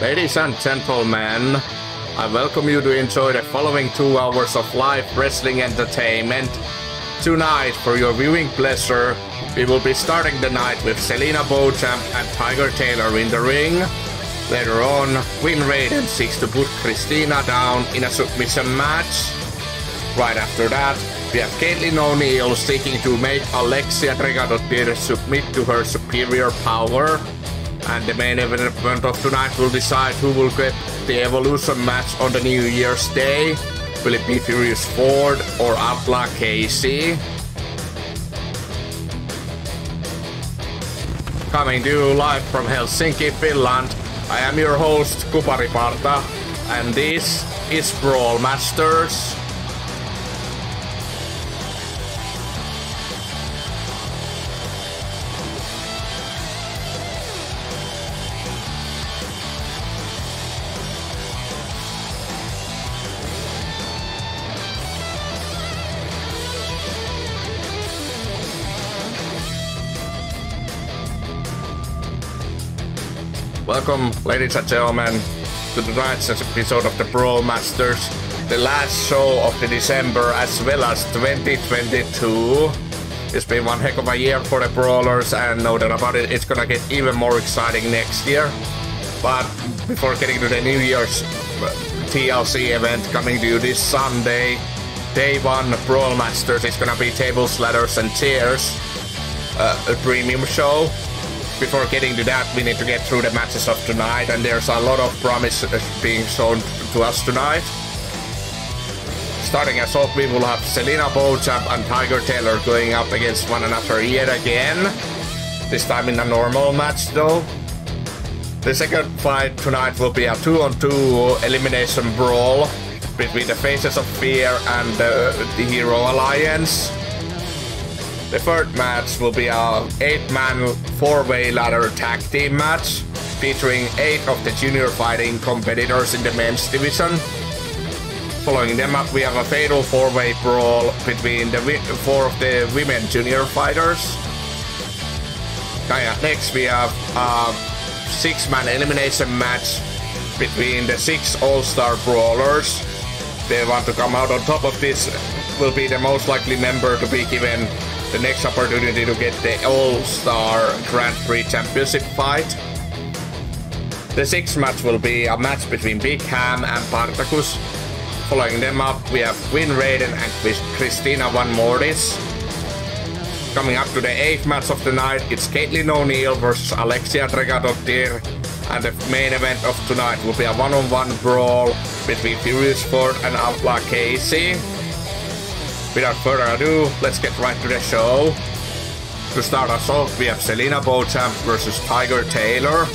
Ladies and gentlemen, I welcome you to enjoy the following two hours of live wrestling entertainment. Tonight, for your viewing pleasure, we will be starting the night with Selina Beauchamp and Tiger Taylor in the ring. Later on, Quinn Raiden seeks to put Christina down in a submission match. Right after that, we have Caitlin O'Neill seeking to make Alexia Drekadottir submit to her superior power. And the main event of tonight will decide who will get the Evolution match on the New Year's Day. Will it be Furious Ford or Outlaw Casey? Coming to you live from Helsinki, Finland, I am your host Kupariparta, and this is Brawl Masters. Welcome, ladies and gentlemen, to tonight's episode of the Brawl Masters, the last show of the December as well as 2022. It's been one heck of a year for the Brawlers, and no doubt about it, it's gonna get even more exciting next year. But before getting to the New Year's TLC event coming to you this Sunday, day one Brawl Masters is gonna be tables, ladders, and chairs, uh, a premium show before getting to that, we need to get through the matches of tonight, and there's a lot of promise being shown to us tonight. Starting us off, we will have Selina Beauchamp and Tiger Taylor going up against one another yet again. This time in a normal match, though. The second fight tonight will be a two-on-two elimination brawl between the Faces of Fear and uh, the Hero Alliance. The third match will be a 8-man 4-way ladder tag team match featuring 8 of the junior fighting competitors in the men's division. Following them up, we have a fatal 4-way brawl between the 4 of the women junior fighters. Next, we have a 6-man elimination match between the 6 All-Star Brawlers. They want to come out on top of this will be the most likely member to be given the next opportunity to get the All-Star Grand Prix Championship fight. The sixth match will be a match between Big Ham and Partacus. Following them up, we have Quinn Raiden and Christina Van Mortis. Coming up to the eighth match of the night, it's Caitlin O'Neill versus Alexia Drekadottir. And the main event of tonight will be a one-on-one -on -one brawl between Furious Ford and Outlaw Casey. Without further ado, let's get right to the show. To start us off, we have Selina Beauchamp versus Tiger Taylor.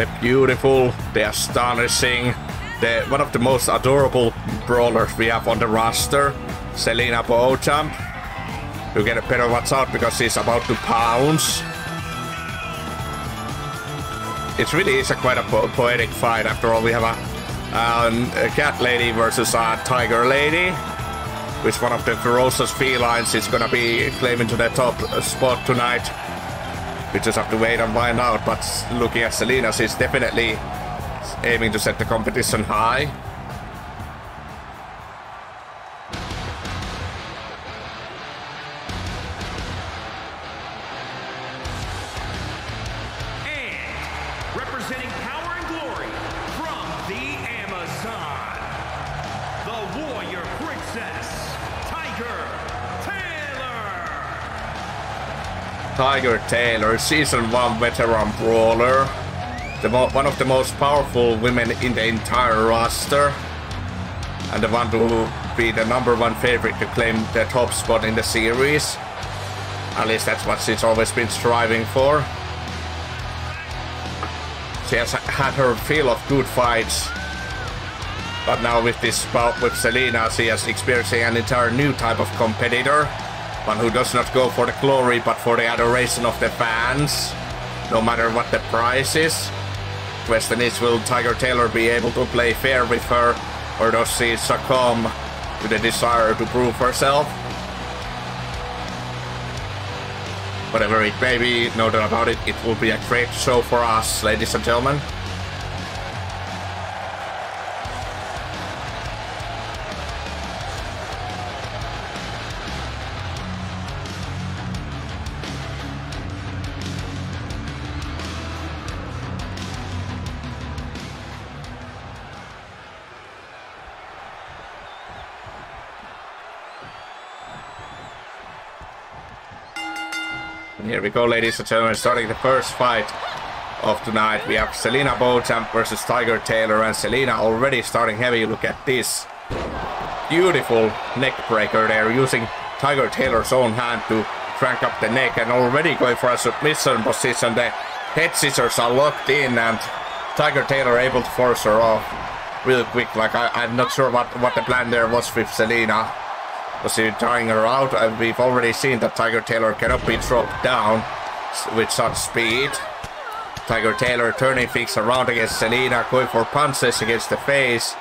The beautiful, the astonishing, the one of the most adorable brawlers we have on the roster, Selina Beauchamp. You get a better watch out because she's about to pounce. It really is a quite a po poetic fight. After all, we have a, um, a cat lady versus a tiger lady. Which one of the ferocious felines is gonna be claiming to the top spot tonight? We just have to wait and find out, but looking at Selina, she's definitely aiming to set the competition high. Season 1 veteran brawler. The one of the most powerful women in the entire roster. And the one to be the number one favorite to claim the top spot in the series. At least that's what she's always been striving for. She has had her fill of good fights. But now with this bout with Selina, she is experiencing an entire new type of competitor. One who does not go for the glory, but for the adoration of the fans. No matter what the price is. Question is, will Tiger Taylor be able to play fair with her? Or does she succumb to the desire to prove herself? Whatever it may be, no doubt about it, it will be a great show for us, ladies and gentlemen. Here we go, ladies and gentlemen, starting the first fight of tonight. We have Selina Beauchamp versus Tiger Taylor, and Selina already starting heavy. Look at this. Beautiful neck breaker there, using Tiger Taylor's own hand to crank up the neck, and already going for a submission position. The head scissors are locked in, and Tiger Taylor able to force her off real quick. Like, I, am not sure what, what the plan there was with Selina was he tying her out? And we've already seen that Tiger Taylor cannot be dropped down with such speed. Tiger Taylor turning things around against Selina, going for punches against the face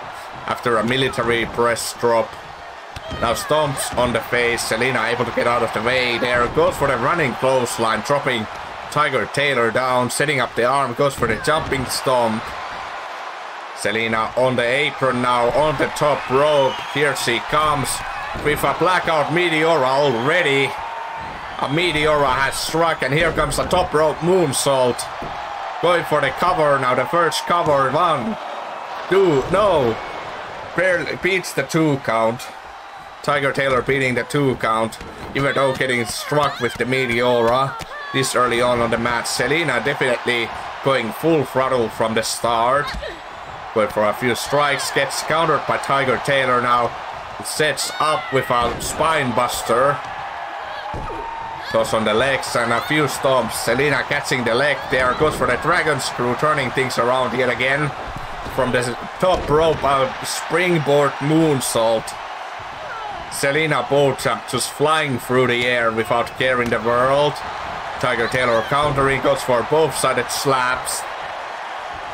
after a military press drop. Now stomps on the face, Selina able to get out of the way there, goes for the running clothesline, dropping Tiger Taylor down, setting up the arm, goes for the jumping stomp. Selina on the apron now, on the top rope, here she comes, with a blackout Meteora already. A Meteora has struck and here comes a top rope moonsault. Going for the cover now, the first cover. One, two, no. Barely beats the two count. Tiger Taylor beating the two count, even though getting struck with the Meteora this early on on the match. Selina definitely going full throttle from the start. Going for a few strikes, gets countered by Tiger Taylor now sets up with a spine buster. Toss on the legs and a few stomps. Selina catching the leg there. Goes for the dragon screw, turning things around yet again. From the top rope, a springboard moonsault. Selina Beauchamp just flying through the air without caring the world. Tiger Taylor countering, goes for both-sided slaps.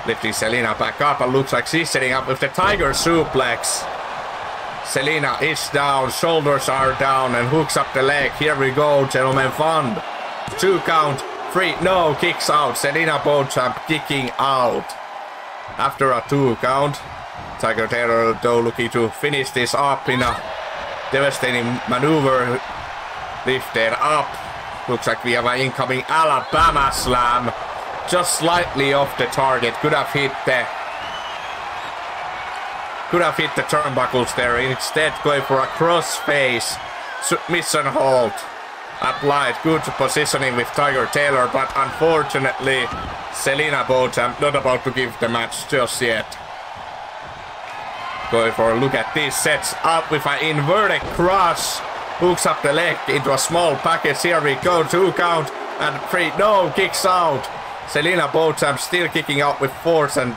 Lifting Selina back up and looks like she's setting up with the Tiger suplex. Selina is down, shoulders are down, and hooks up the leg. Here we go, gentlemen. Fund. Two count, three, no, kicks out. Selina Beauchamp kicking out. After a two count, Tiger Taylor though looking to finish this up in a devastating maneuver. Lifted up. Looks like we have an incoming Alabama slam. Just slightly off the target. Could have hit the could have hit the turnbuckles there. Instead, going for a cross crossface submission hold. Applied good positioning with Tiger Taylor, but unfortunately, Selina Beauchamp not about to give the match just yet. Going for a look at this, sets up with an inverted cross. Hooks up the leg into a small package. Here we go, two count and three. No, kicks out. Selina Beauchamp still kicking out with force and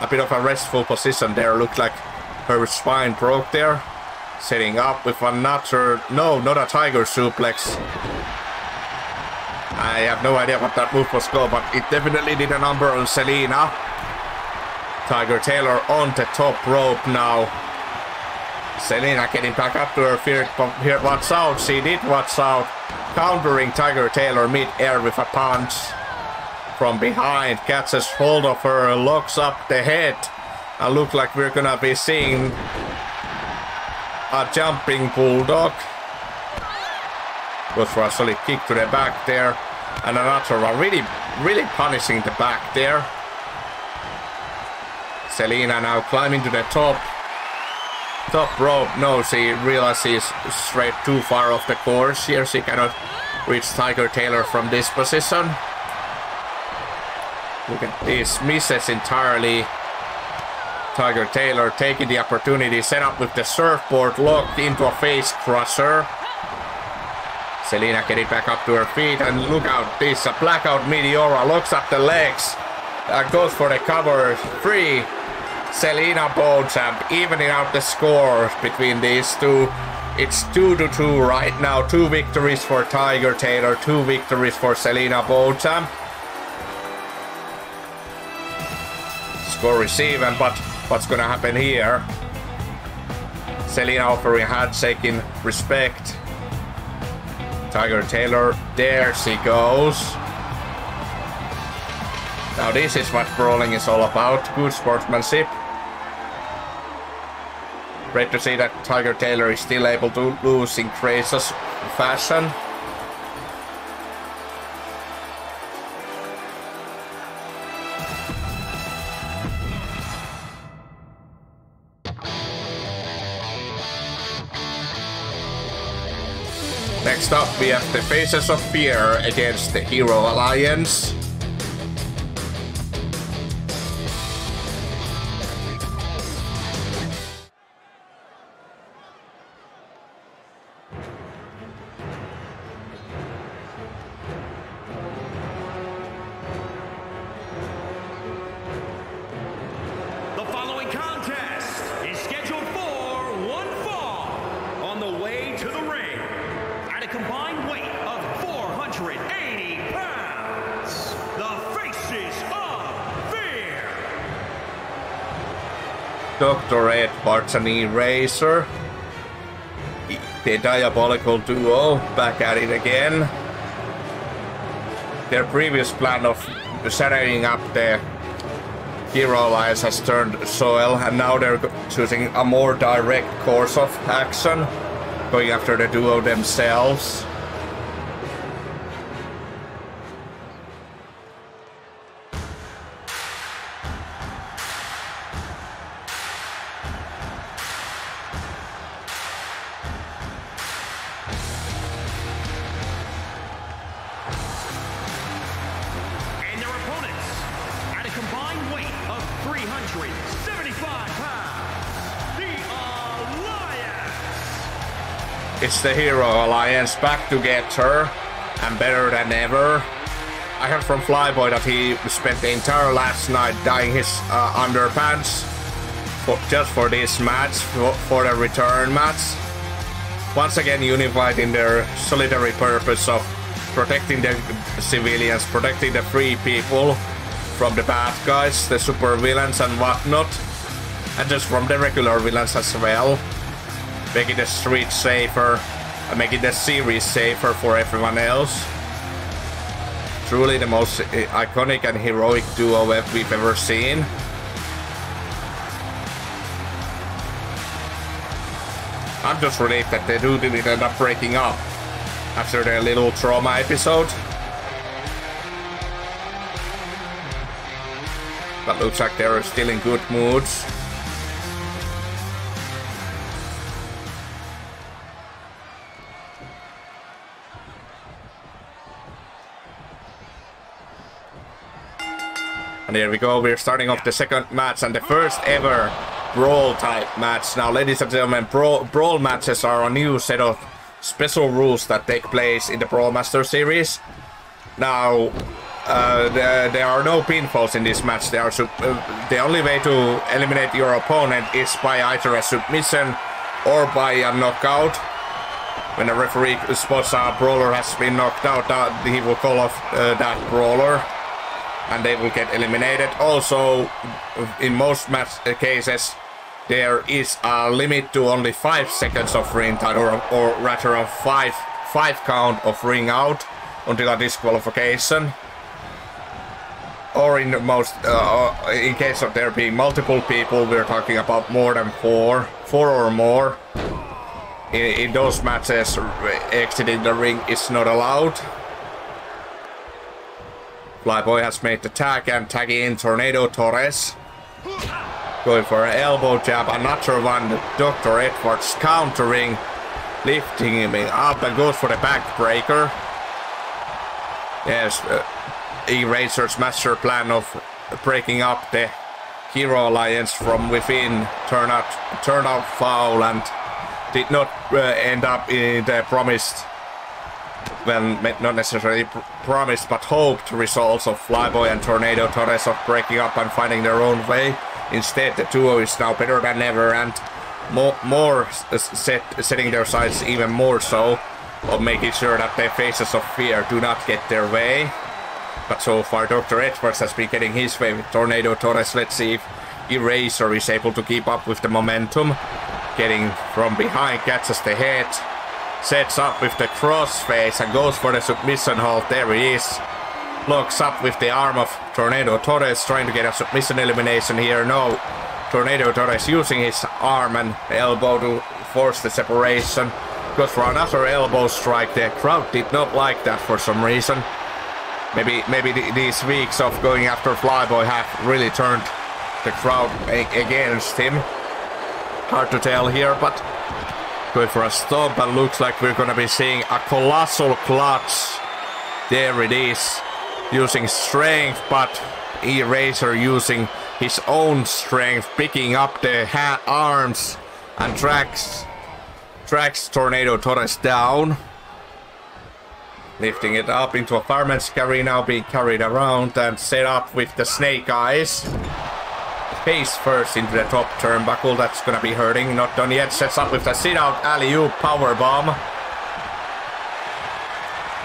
a bit of a restful position there. Looked like her spine broke there. Setting up with another... No, not a tiger suplex. I have no idea what that move was called, but it definitely did a number on Selina. Tiger Taylor on the top rope now. Selina getting back up to her feet, but here, watch out, she did watch out. Countering Tiger Taylor mid-air with a punch from behind, catches hold of her, locks up the head. And look like we're gonna be seeing a jumping bulldog. Goes for a solid kick to the back there. And another one really, really punishing the back there. Selina now climbing to the top. Top rope. No, she realizes straight too far off the course here. She cannot reach Tiger Taylor from this position. Look at this, misses entirely. Tiger Taylor taking the opportunity, set up with the surfboard locked into a face crusher. Selina getting back up to her feet and look out, this a blackout Meteora locks up the legs. uh, goes for the cover. Three. Selina Beauchamp evening out the score between these two. It's 2 to 2 right now. Two victories for Tiger Taylor, two victories for Selina Beauchamp. Score receiving, but what's gonna happen here? Selina offering handshake in respect. Tiger Taylor, there she goes. Now this is what brawling is all about, good sportsmanship. Great to see that Tiger Taylor is still able to lose in gracious fashion. Next up, we have the Faces of Fear against the Hero Alliance. Edwards and Eraser. The diabolical duo back at it again. Their previous plan of setting up the Hero Alliance has turned soil, and now they're choosing a more direct course of action, going after the duo themselves. It's the Hero Alliance back together and better than ever. I heard from Flyboy that he spent the entire last night dyeing his uh, underpants for, just for this match, for, for the return match. Once again unified in their solitary purpose of protecting the civilians, protecting the free people from the bad guys, the super villains and whatnot, and just from the regular villains as well making the street safer, making the series safer for everyone else. Truly the most eh, iconic and heroic duo we've ever seen. I'm just relieved that they do didn't end up breaking up after their little trauma episode. But looks like they're still in good moods. And here we go, we're starting off the second match and the first ever brawl type match. Now, ladies and gentlemen, brawl, brawl matches are a new set of special rules that take place in the Brawl Master series. Now, uh, the, there are no pinfalls in this match. Are uh, the only way to eliminate your opponent is by either a submission or by a knockout. When a referee spots a brawler has been knocked out, uh, he will call off uh, that brawler and they will get eliminated. Also, in most match cases, there is a limit to only 5 seconds of ring time, or, or rather a 5, five count of ring out until a disqualification. Or in most, uh, in case of there being multiple people, we're talking about more than 4, 4 or more. In, in those matches, exiting the ring is not allowed. Flyboy has made the tag and tagging in Tornado Torres. Going for an elbow jab, another one, Dr. Edwards countering, lifting him up and goes for the backbreaker. Yes, uh, Eraser's master plan of breaking up the Hero Alliance from within turned out, out foul and did not uh, end up in the promised well, not necessarily pr promised, but hoped results of Flyboy and Tornado Torres of breaking up and finding their own way. Instead, the duo is now better than ever and more, more set, setting their sights even more so of making sure that their faces of fear do not get their way. But so far, Dr. Edwards has been getting his way with Tornado Torres. Let's see if Eraser is able to keep up with the momentum. Getting from behind, catches the head, sets up with the crossface and goes for the submission hold. There he is. Locks up with the arm of Tornado Torres, trying to get a submission elimination here. No. Tornado Torres using his arm and elbow to force the separation. Goes for another elbow strike. The crowd did not like that for some reason. Maybe maybe these weeks of going after Flyboy have really turned the crowd against him. Hard to tell here, but going for a stomp and looks like we're gonna be seeing a colossal clutch. There it is. Using strength, but Eraser using his own strength, picking up the hat arms and tracks tracks Tornado Torres down. Lifting it up into a fireman's carry now being carried around and set up with the snake eyes. Face first into the top turnbuckle, that's gonna be hurting. Not done yet, sets up with the sit-out alley-oop power bomb.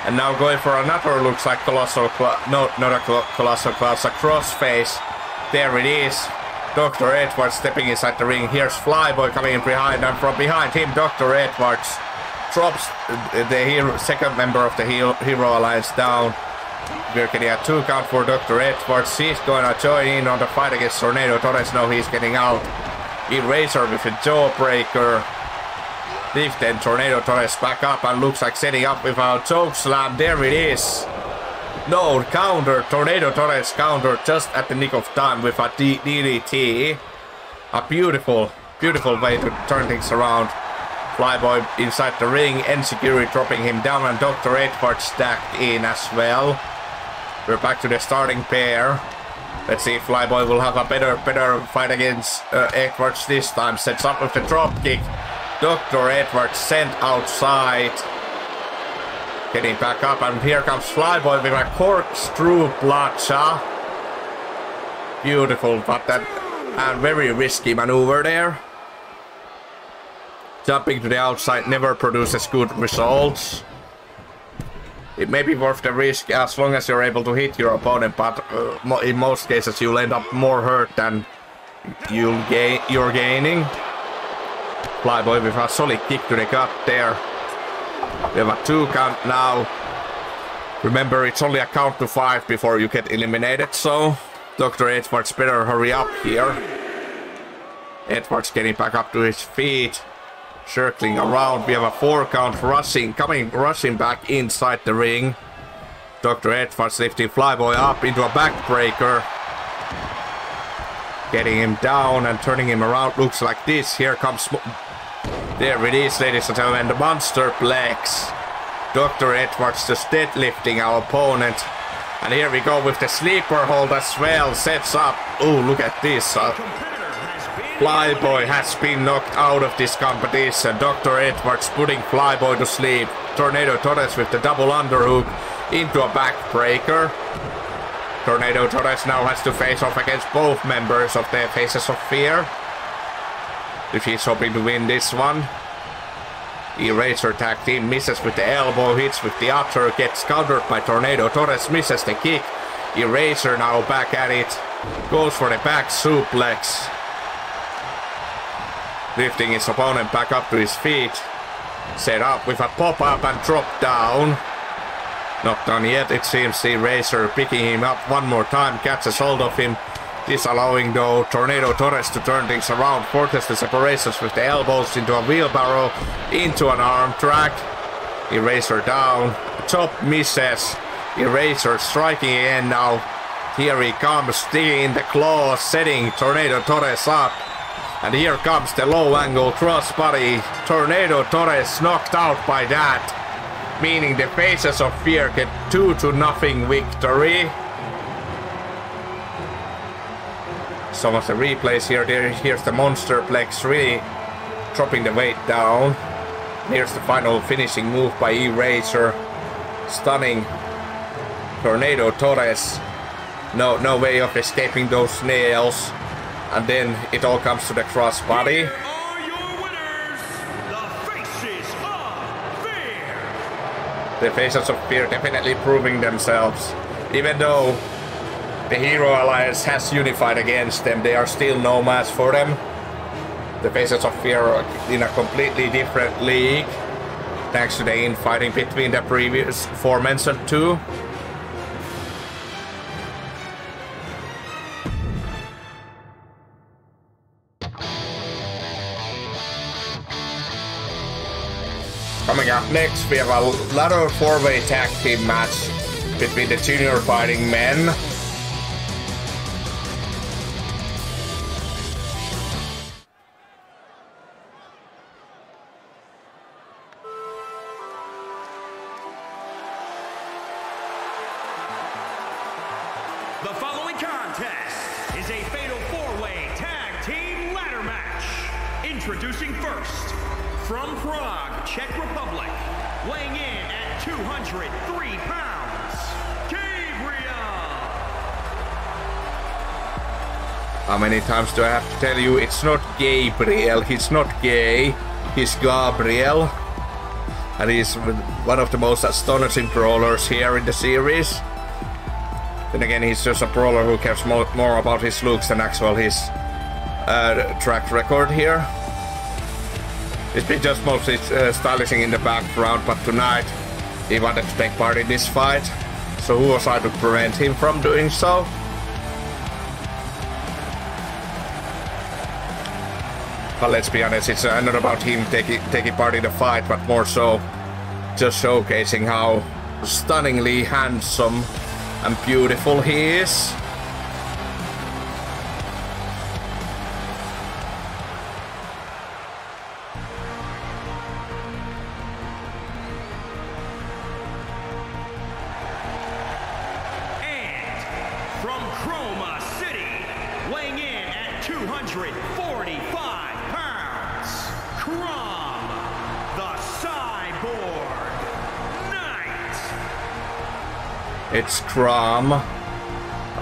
And now going for another, looks like Colossal no, not a Colossal Class, a crossface. There it is. Dr. Edwards stepping inside the ring. Here's Flyboy coming in behind, and from behind him, Dr. Edwards drops the hero, second member of the Hero Alliance down. We're getting a two count for Dr. Edwards. He's going to join in on the fight against Tornado Torres. No, he's getting out. Eraser with a jawbreaker. Lift then Tornado Torres back up and looks like setting up with a choke slam. There it is. No, counter. Tornado Torres counter just at the nick of time with a DDT. A beautiful, beautiful way to turn things around. Flyboy inside the ring, Enzuigiri dropping him down, and Dr. Edwards stacked in as well. We're back to the starting pair. Let's see if Flyboy will have a better better fight against uh, Edwards this time. Sets up with the drop kick. Dr. Edwards sent outside. Getting back up, and here comes Flyboy with a corkscrew plancha. Beautiful, but that a very risky maneuver there. Jumping to the outside never produces good results. It may be worth the risk as long as you're able to hit your opponent, but uh, in most cases you'll end up more hurt than you'll gain, you're gaining. Flyboy with a solid kick to the gut there. We have a two count now. Remember, it's only a count to five before you get eliminated, so Dr. Edwards better hurry up here. Edwards getting back up to his feet circling around. We have a four count rushing, coming, rushing back inside the ring. Dr. Edwards lifting Flyboy up into a backbreaker. Getting him down and turning him around. Looks like this. Here comes... There it is, ladies and gentlemen. The Monster Plex. Dr. Edwards just deadlifting our opponent. And here we go with the sleeper hold as well. Sets up. Oh, look at this. Uh, Flyboy has been knocked out of this competition. Dr. Edwards putting Flyboy to sleep. Tornado Torres with the double underhook into a backbreaker. Tornado Torres now has to face off against both members of the Faces of Fear. If he's hoping to win this one. Eraser tag team misses with the elbow, hits with the upper, gets countered by Tornado. Torres misses the kick. Eraser now back at it. Goes for the back suplex lifting his opponent back up to his feet. Set up with a pop-up and drop down. Not done yet, it seems the Razor picking him up one more time, catches hold of him, disallowing though Tornado Torres to turn things around, forces the separations with the elbows into a wheelbarrow, into an arm track. Eraser down, top misses, Eraser striking again now. Here he comes, digging in the claw, setting Tornado Torres up. And here comes the low angle crossbody. Tornado Torres knocked out by that. Meaning the Faces of Fear get 2 to nothing victory. Some of the replays here, here's the Monster Plex really dropping the weight down. Here's the final finishing move by Eraser. stunning Tornado Torres. No, no way of escaping those nails. And then it all comes to the crossbody. The Faces of Fear definitely proving themselves. Even though the Hero Alliance has unified against them, they are still no match for them. The Faces of Fear are in a completely different league, thanks to the infighting between the previous four mentioned two. Next, we have a ladder four-way tag team match between the junior fighting men. I have to tell you? It's not Gabriel, he's not gay, he's Gabriel. And he's one of the most astonishing brawlers here in the series. Then again, he's just a brawler who cares more, more about his looks than actual his uh, track record here. It's been just mostly uh, stylishing in the background, but tonight he wanted to take part in this fight. So who was I to prevent him from doing so? But let's be honest, it's uh, not about him taking taking part in the fight, but more so just showcasing how stunningly handsome and beautiful he is. Crom,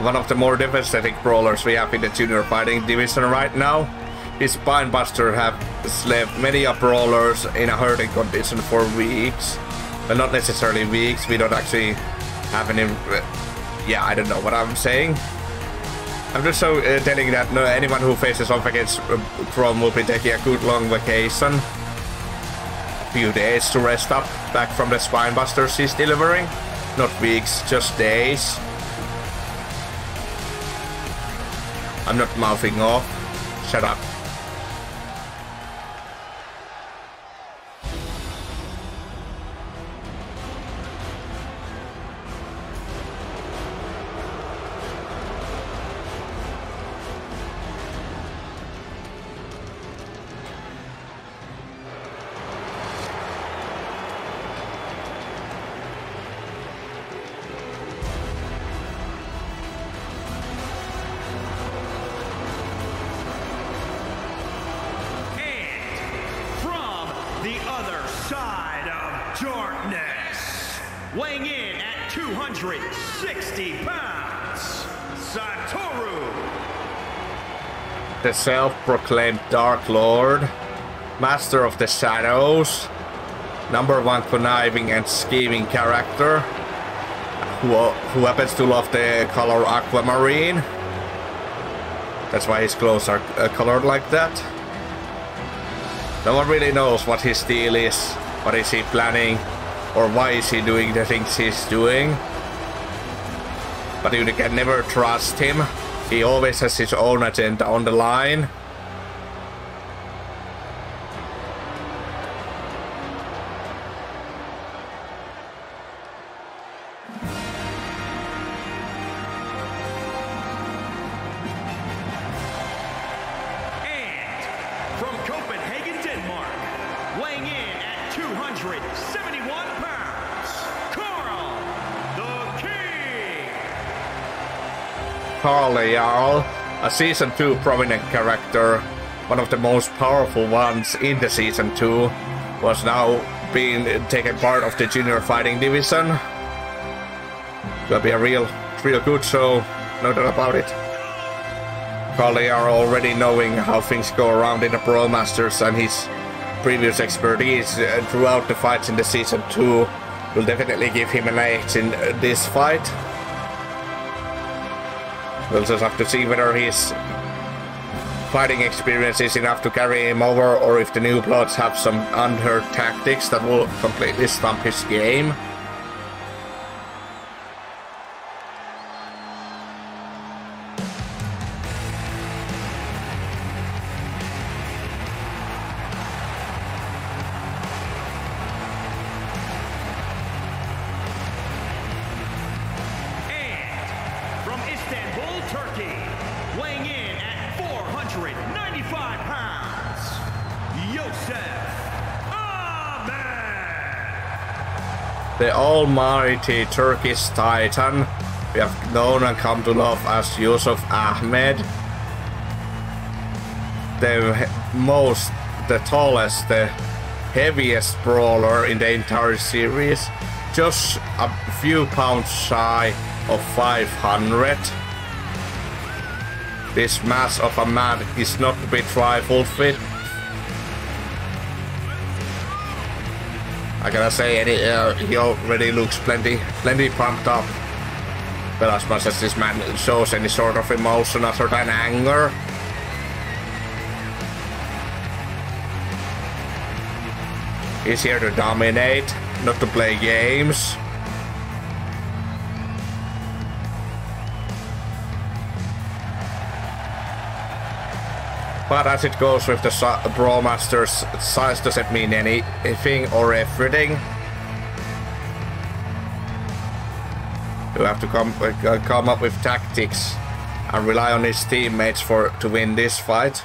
one of the more devastating brawlers we have in the junior fighting division right now. His Spinebuster have left many brawlers in a hurting condition for weeks. Well, not necessarily weeks, we don't actually have any... Yeah, I don't know what I'm saying. I'm just so uh, telling that no, anyone who faces off against uh, will be taking a good long vacation. A few days to rest up, back from the Spinebusters he's delivering. Not weeks, just days. I'm not mouthing off. Shut up. Self-proclaimed Dark Lord, Master of the Shadows, number one conniving and scheming character, who, who happens to love the color aquamarine. That's why his clothes are uh, colored like that. No one really knows what his deal is, what is he planning, or why is he doing the things he's doing. But you can never trust him. He always has his own agenda on the line. Jarl, a Season 2 prominent character, one of the most powerful ones in the Season 2, was now being taken part of the Junior Fighting Division. Will be a real, real good show, no doubt about it. Probably are already knowing how things go around in the Brawl Masters and his previous expertise uh, throughout the fights in the season 2 will definitely give him an edge in uh, this fight. We'll just have to see whether his fighting experience is enough to carry him over or if the new bloods have some unheard tactics that will completely stump his game. Almighty Turkish titan we have known and come to love as Yusuf Ahmed. The most, the tallest, the heaviest brawler in the entire series. Just a few pounds shy of 500. This mass of a man is not to be trifled with. I gotta say, any, uh, he already looks plenty, plenty pumped up. But as much as this man shows any sort of emotion other than anger, he's here to dominate, not to play games. But as it goes with the si- Brawl Masters, size doesn't mean anything or everything. You have to come uh, come up with tactics and rely on his teammates for to win this fight.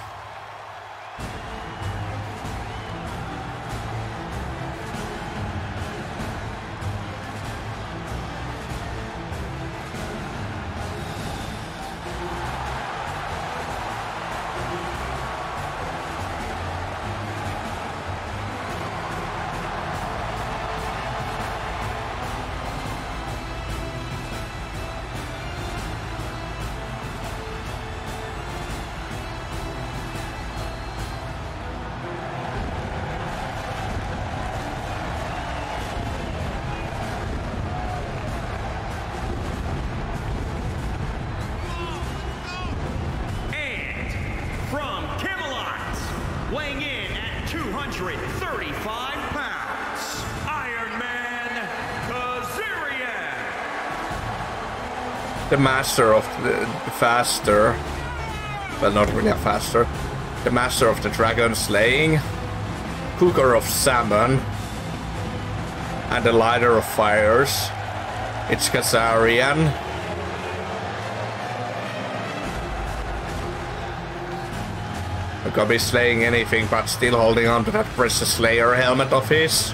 The master of the faster, well, not really a faster, the master of the dragon slaying, cooker of salmon, and the lighter of fires. It's Kazarian. Not gonna be slaying anything, but still holding on to that precious Slayer helmet of his.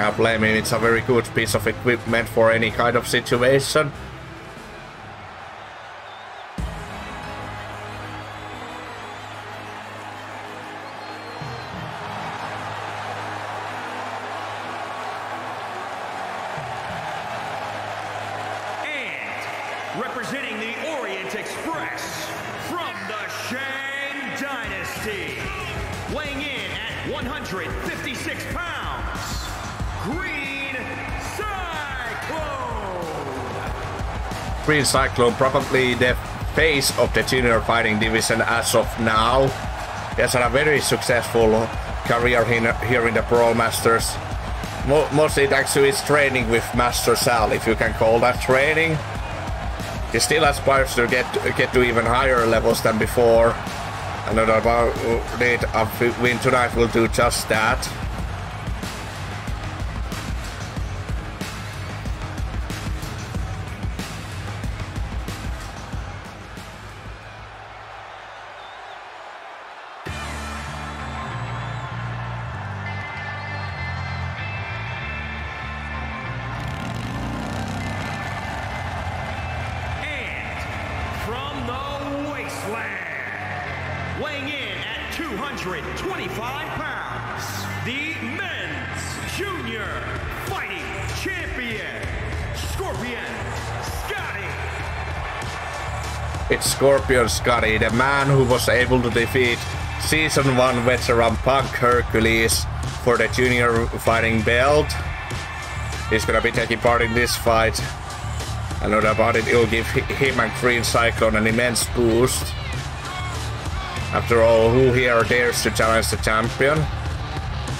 Can't blame him, it's a very good piece of equipment for any kind of situation. Green Cyclone probably the face of the junior fighting division as of now. He has had a very successful career here in the Brawl Masters. Mostly thanks to his training with Master Sal, if you can call that training. He still aspires to get get to even higher levels than before. Doubt about it, a win tonight will do just that. Scorpion Scotty, the man who was able to defeat Season 1 veteran Punk Hercules for the junior fighting belt. He's gonna be taking part in this fight. I know about it, it'll give him and Green Cyclone an immense boost. After all, who here dares to challenge the champion?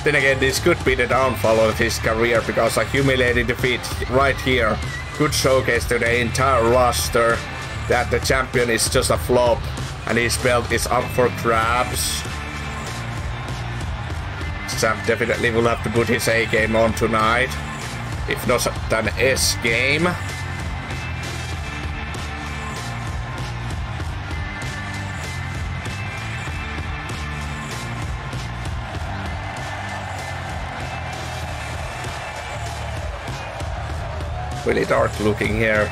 Then again, this could be the downfall of his career because a humiliating defeat right here could showcase to the entire roster that the champion is just a flop and his belt is up for grabs. Sam definitely will have to put his A game on tonight. If not an S game. Really dark looking here.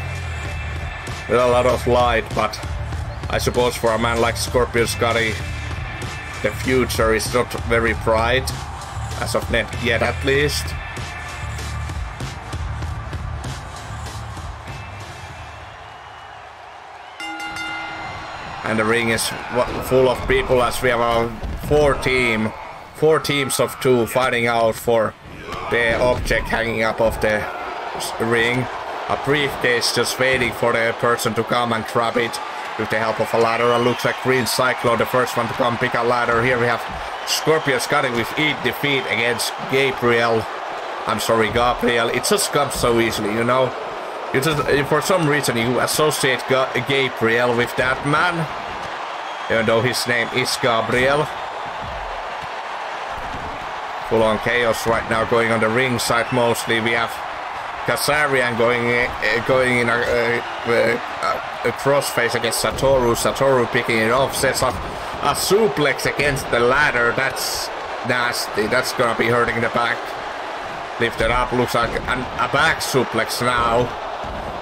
With a lot of light, but I suppose for a man like Scorpio Scotty, the future is not very bright. As of net yet at least. And the ring is full of people as we have four team, four teams of two fighting out for the object hanging up of the ring. A briefcase just waiting for the person to come and grab it with the help of a ladder. It looks like Green Cyclone, the first one to come pick a ladder. Here we have Scorpio Scotty with eat defeat against Gabriel. I'm sorry, Gabriel. It just comes so easily, you know. You just, eh, for some reason, you associate Ga Gabriel with that man, even though his name is Gabriel. Full on chaos right now, going on the ring side mostly. We have Kazarian going uh, going in a, uh, a, crossface against Satoru. Satoru picking it off, sets up a suplex against the ladder. That's nasty. That's gonna be hurting the back. Lifted up, looks like an, a back suplex now.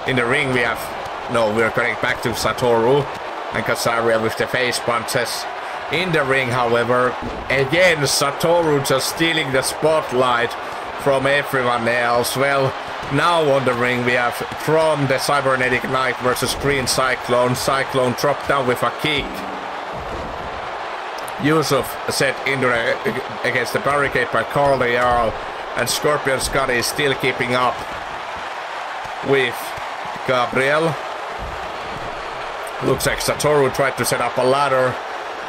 In the ring we have, no, we're going back to Satoru. And Kazarian with the face punches. In the ring, however, again, Satoru just stealing the spotlight from everyone else. Well, now on the ring we have Chrome the Cybernetic Knight versus Green Cyclone. Cyclone dropped down with a kick. Yusuf set into the, against the barricade by Carl the Jarl. And Scorpion Scott is still keeping up with Gabriel. Looks like Satoru tried to set up a ladder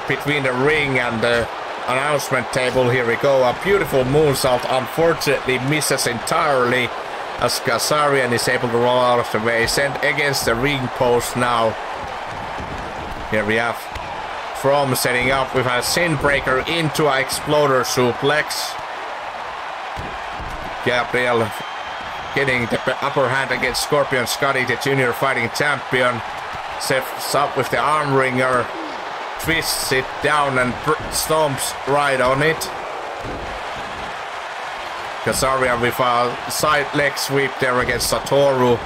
between the ring and the announcement table. Here we go. A beautiful moonsault unfortunately misses entirely as Kazarian is able to roll out of the way. Sent against the ring post now. Here we have Chrome setting up with a Shin Breaker into a Exploder Suplex. Gabriel getting the upper hand against Scorpion Scotty, the junior fighting champion. Sets up with the arm wringer, twists it down and stomps right on it. Kazarian with a side leg sweep there against Satoru.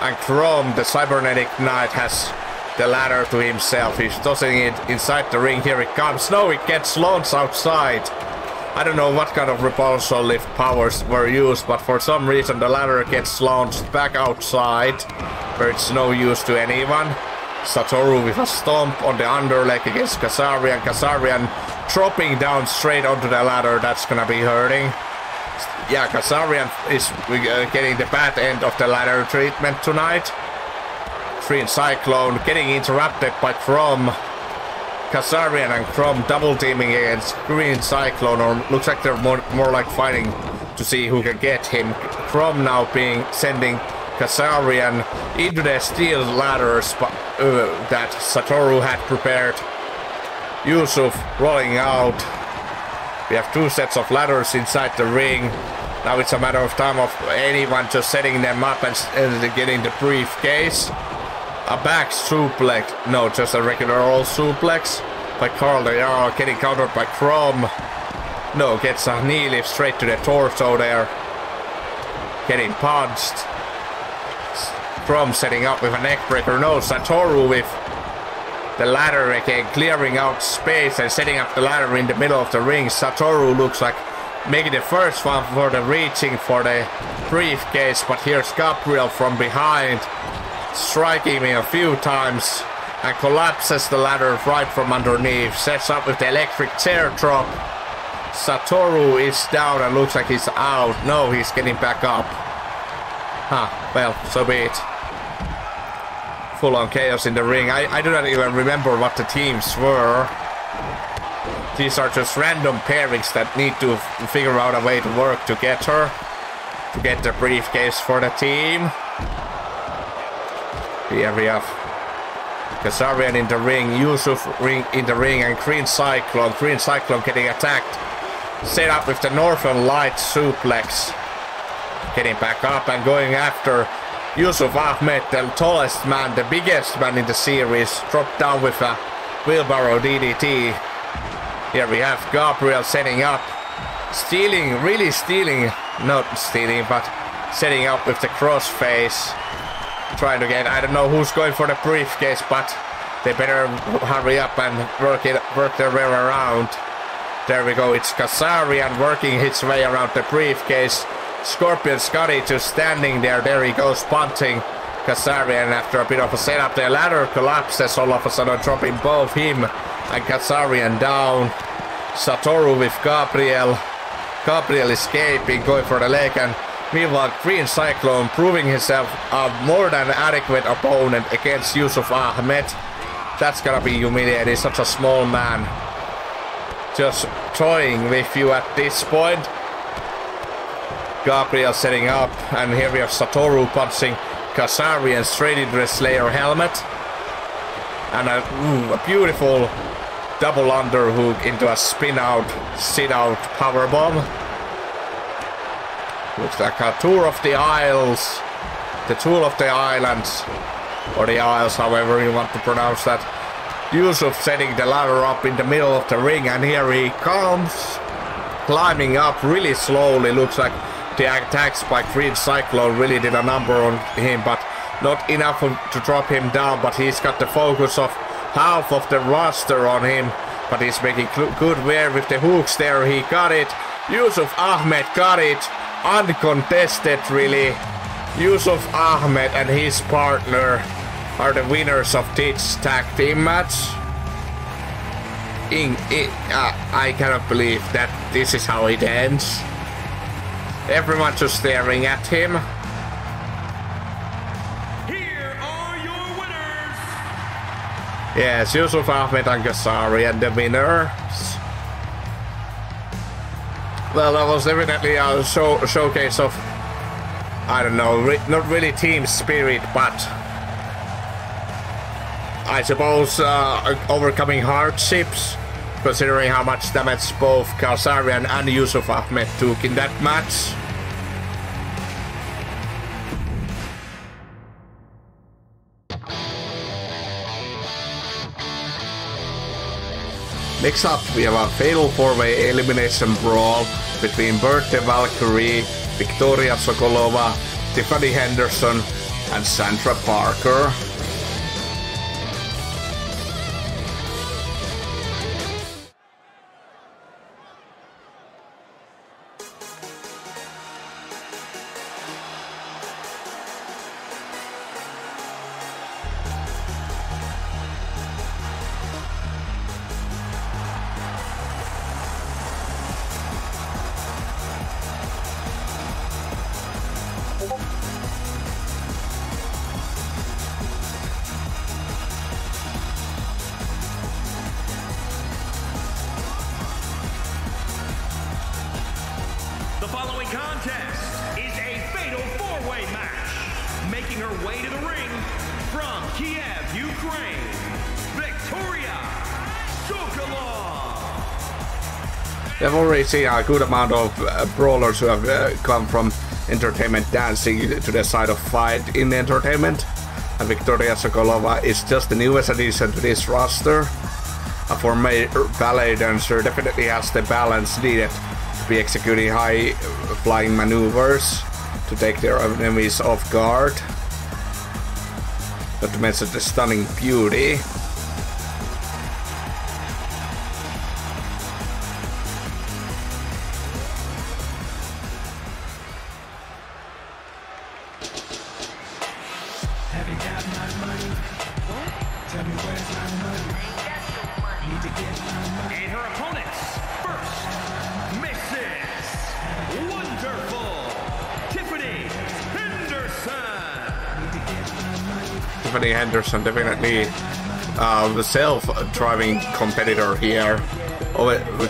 And Chrome, the cybernetic knight, has the ladder to himself. He's tossing it inside the ring. Here it comes. No, it gets launched outside. I don't know what kind of repulsor lift powers were used, but for some reason the ladder gets launched back outside, where it's no use to anyone. Satoru with a stomp on the underleg against Kazarian. Kazarian dropping down straight onto the ladder. That's gonna be hurting yeah, Kazarian is uh, getting the bad end of the ladder treatment tonight. Green Cyclone getting interrupted by Chrome. Kazarian and Chrome double teaming against Green Cyclone, or looks like they're more, more like fighting to see who can get him. Chrome now being sending Kazarian into the steel ladders uh, that Satoru had prepared. Yusuf rolling out we have two sets of ladders inside the ring. Now it's a matter of time of anyone just setting them up and, and getting the briefcase. A back suplex. No, just a regular old suplex by Carl the Jarl getting countered by Chrome. No, gets a knee lift straight to the torso there. Getting punched. Chrome setting up with a neckbreaker. No, Satoru with the ladder again, clearing out space and setting up the ladder in the middle of the ring. Satoru looks like making the first one for the reaching for the briefcase, but here's Gabriel from behind, striking me a few times and collapses the ladder right from underneath, sets up with the electric chair drop. Satoru is down and looks like he's out. No, he's getting back up. Huh, well, so be it. Full on chaos in the ring. I, I do not even remember what the teams were. These are just random pairings that need to figure out a way to work together to get the briefcase for the team. Here we have Kazarian in the ring, Yusuf ring in the ring, and Green Cyclone. Green Cyclone getting attacked. Set up with the Northern Light suplex. Getting back up and going after Yusuf Ahmed, the tallest man, the biggest man in the series. Dropped down with a wheelbarrow DDT. Here we have Gabriel setting up, stealing, really stealing, not stealing, but setting up with the crossface. Trying to get, I don't know who's going for the briefcase, but they better hurry up and work it, work their way around. There we go, it's Kazarian working his way around the briefcase. Scorpion Scotty just standing there, there he goes punting. Kazarian after a bit of a setup, the ladder collapses all of a sudden, dropping both him and Kazarian down. Satoru with Gabriel. Gabriel escaping, going for the leg, and meanwhile Green Cyclone proving himself a more than adequate opponent against Yusuf Ahmed. That's gonna be humiliating, such a small man. Just toying with you at this point. Gabriel setting up, and here we have Satoru punching Kazarian straight into the Slayer helmet. And a, ooh, a beautiful double underhook into a spin out, sit out power bomb. Looks like a tour of the Isles, the tour of the islands, or the Isles, however you want to pronounce that. Yusuf setting the ladder up in the middle of the ring, and here he comes, climbing up really slowly. Looks like the attacks by Green Cyclone really did a number on him, but not enough to drop him down. But he's got the focus of half of the roster on him, but he's making good wear with the hooks there. He got it. Yusuf Ahmed got it. Uncontested, really. Yusuf Ahmed and his partner are the winners of this tag team match. In, in, uh, I cannot believe that this is how it ends. Everyone just staring at him. Yes, Yusuf Ahmed and Gassari and the winners. Well, that was evidently a show, showcase of, I don't know, re not really team spirit, but I suppose uh, overcoming hardships, considering how much damage both Kazarian and Yusuf Ahmed took in that match. Next up, we have a fatal four-way elimination brawl between Berthe Valkyrie, Victoria Sokolova, Tiffany Henderson, and Sandra Parker. Making her way to the ring from Kiev, Ukraine, Victoria Sokolov. They've already seen a good amount of uh, brawlers who have uh, come from entertainment dancing to the side of fight in entertainment. And Victoria Sokolova is just the newest addition to this roster. A former ballet dancer definitely has the balance needed to be executing high flying maneuvers to take their enemies off guard. Not to mention the stunning beauty. Tiffany Henderson definitely uh, the self-driving competitor here,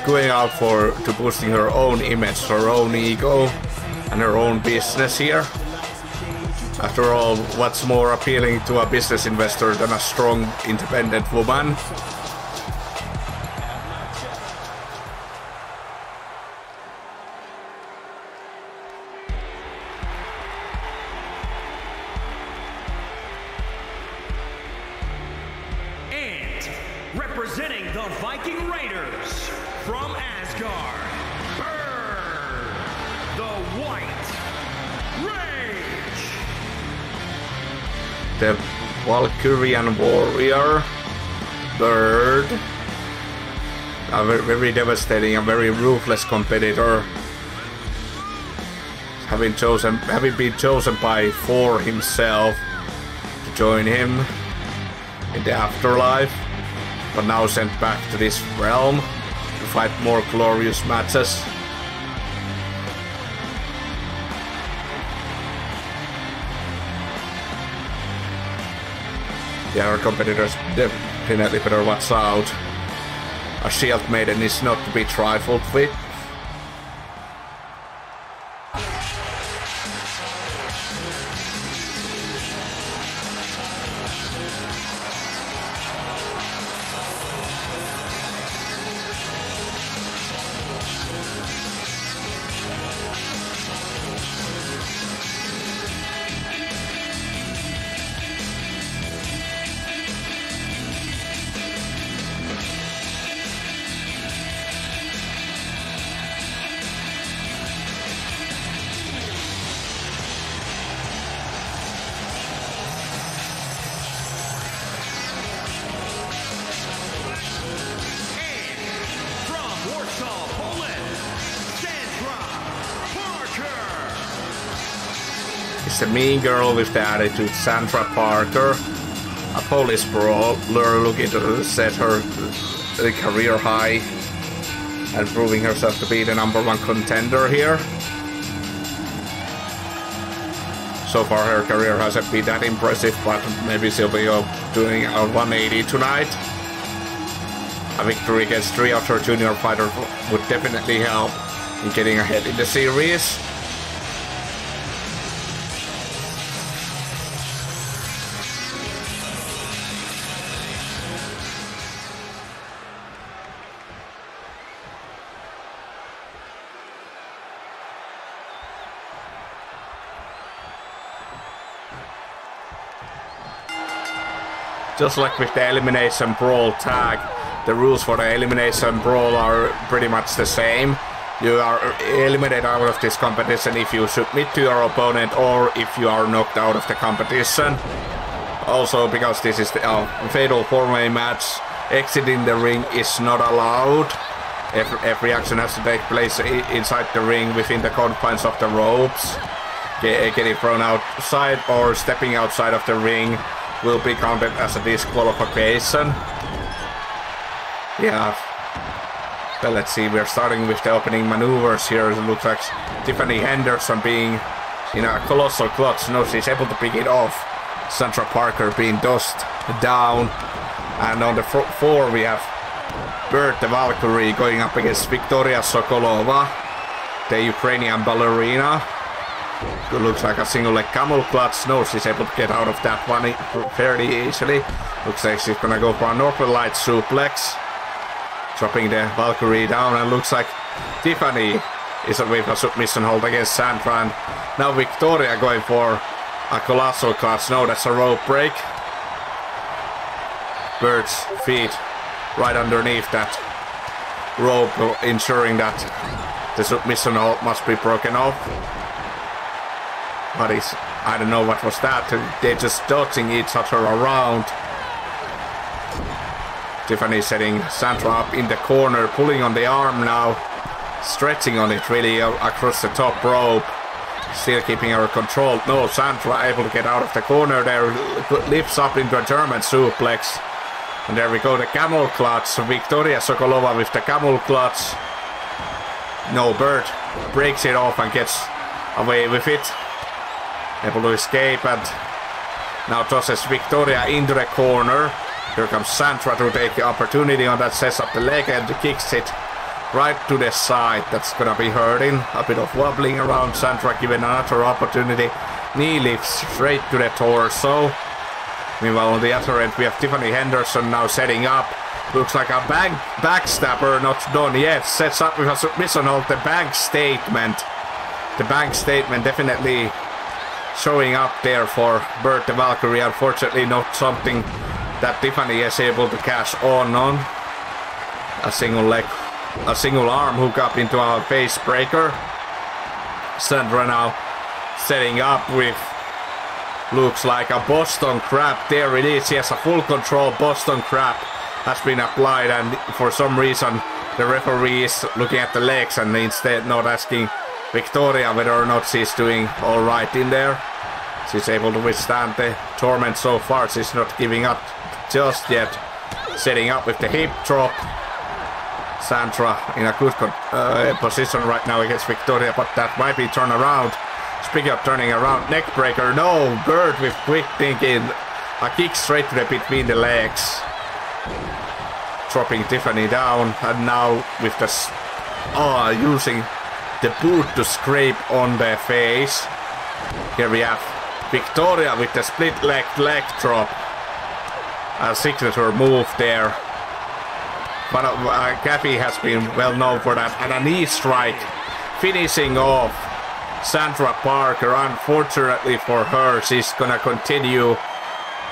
going out for to boosting her own image, her own ego, and her own business here. After all, what's more appealing to a business investor than a strong, independent woman? Valkyrian warrior. Byrd. A very, very devastating and very ruthless competitor. Having chosen having been chosen by Thor himself to join him in the afterlife, but now sent back to this realm to fight more glorious matches. The our competitors definitely better watch out. A shield maiden is not to be trifled with. It's a mean girl with the attitude, Sandra Parker. A police brawler looking to set her career high and proving herself to be the number one contender here. So far her career hasn't been that impressive, but maybe she'll be doing a 180 tonight. A victory against three of her junior fighters would definitely help in getting ahead in the series. Just like with the Elimination Brawl tag, the rules for the Elimination Brawl are pretty much the same. You are eliminated out of this competition if you submit to your opponent or if you are knocked out of the competition. Also, because this is the uh, fatal four-way match, exiting the ring is not allowed. Every, every action has to take place inside the ring within the confines of the ropes. Getting thrown outside or stepping outside of the ring will be counted as a disqualification. Yeah. Well, let's see, we're starting with the opening maneuvers here. It looks like Tiffany Henderson being in a colossal clutch. No, she's able to pick it off. Sandra Parker being dust down. And on the floor we have Byrd the Valkyrie going up against Victoria Sokolova, the Ukrainian ballerina. It looks like a single leg camel clutch. No, she's able to get out of that one fairly easily. Looks like she's gonna go for a Northern Light suplex. Dropping the Valkyrie down and looks like Tiffany is with a submission hold against Sandra. And now Victoria going for a colossal clutch. No, that's a rope break. Byrd's feet right underneath that rope, ensuring that the submission hold must be broken off. But it's, I don't know what was that. They're just dodging each other around. Tiffany setting Sandra up in the corner, pulling on the arm now. Stretching on it really across the top rope. Still keeping her control. No, Sandra able to get out of the corner there. Lifts up into a German suplex. And there we go, the camel clutch. Victoria Sokolova with the camel clutch. No, Byrd breaks it off and gets away with it able to escape and Now tosses Victoria into the corner. Here comes Sandra to take the opportunity on that, sets up the leg and kicks it right to the side. That's gonna be hurting. A bit of wobbling around Sandra given another opportunity. Knee lifts straight to the torso. Meanwhile, on the other end, we have Tiffany Henderson now setting up. Looks like a bank backstabber, not done yet. Sets up with a submission hold. The bank statement. The bank statement definitely showing up there for Byrd the Valkyrie. Unfortunately, not something that Tiffany is able to cash on on. A single leg, a single arm hook up into a face breaker. Sandra now setting up with looks like a Boston Crab. There it is. Yes, a full control Boston Crab has been applied, and for some reason the referee is looking at the legs and instead not asking Victoria whether or not she's doing all right in there. She's able to withstand the torment so far. She's not giving up just yet. Setting up with the hip drop. Sandra in a good uh, position right now against Victoria, but that might be turned around. Speaking of turning around, neck breaker. No, Byrd with quick thinking. A kick straight to the between the legs. Dropping Tiffany down, and now with the oh, using the boot to scrape on their face. Here we have Victoria with the split leg leg drop. A signature move there. But uh, Gabby has been well known for that. And a knee strike finishing off Sandra Parker. Unfortunately for her, she's gonna continue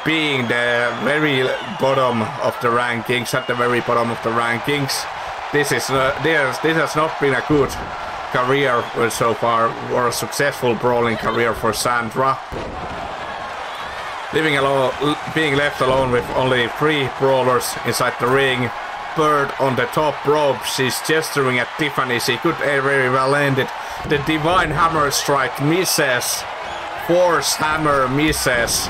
being the very bottom of the rankings, at the very bottom of the rankings. This is uh, this, this has not been a good career so far, or a successful brawling career for Sandra. Alone, being left alone with only three brawlers inside the ring. Byrd on the top rope, she's gesturing at Tiffany. She could very well end it. The Divine Hammer strike misses. Force Hammer misses.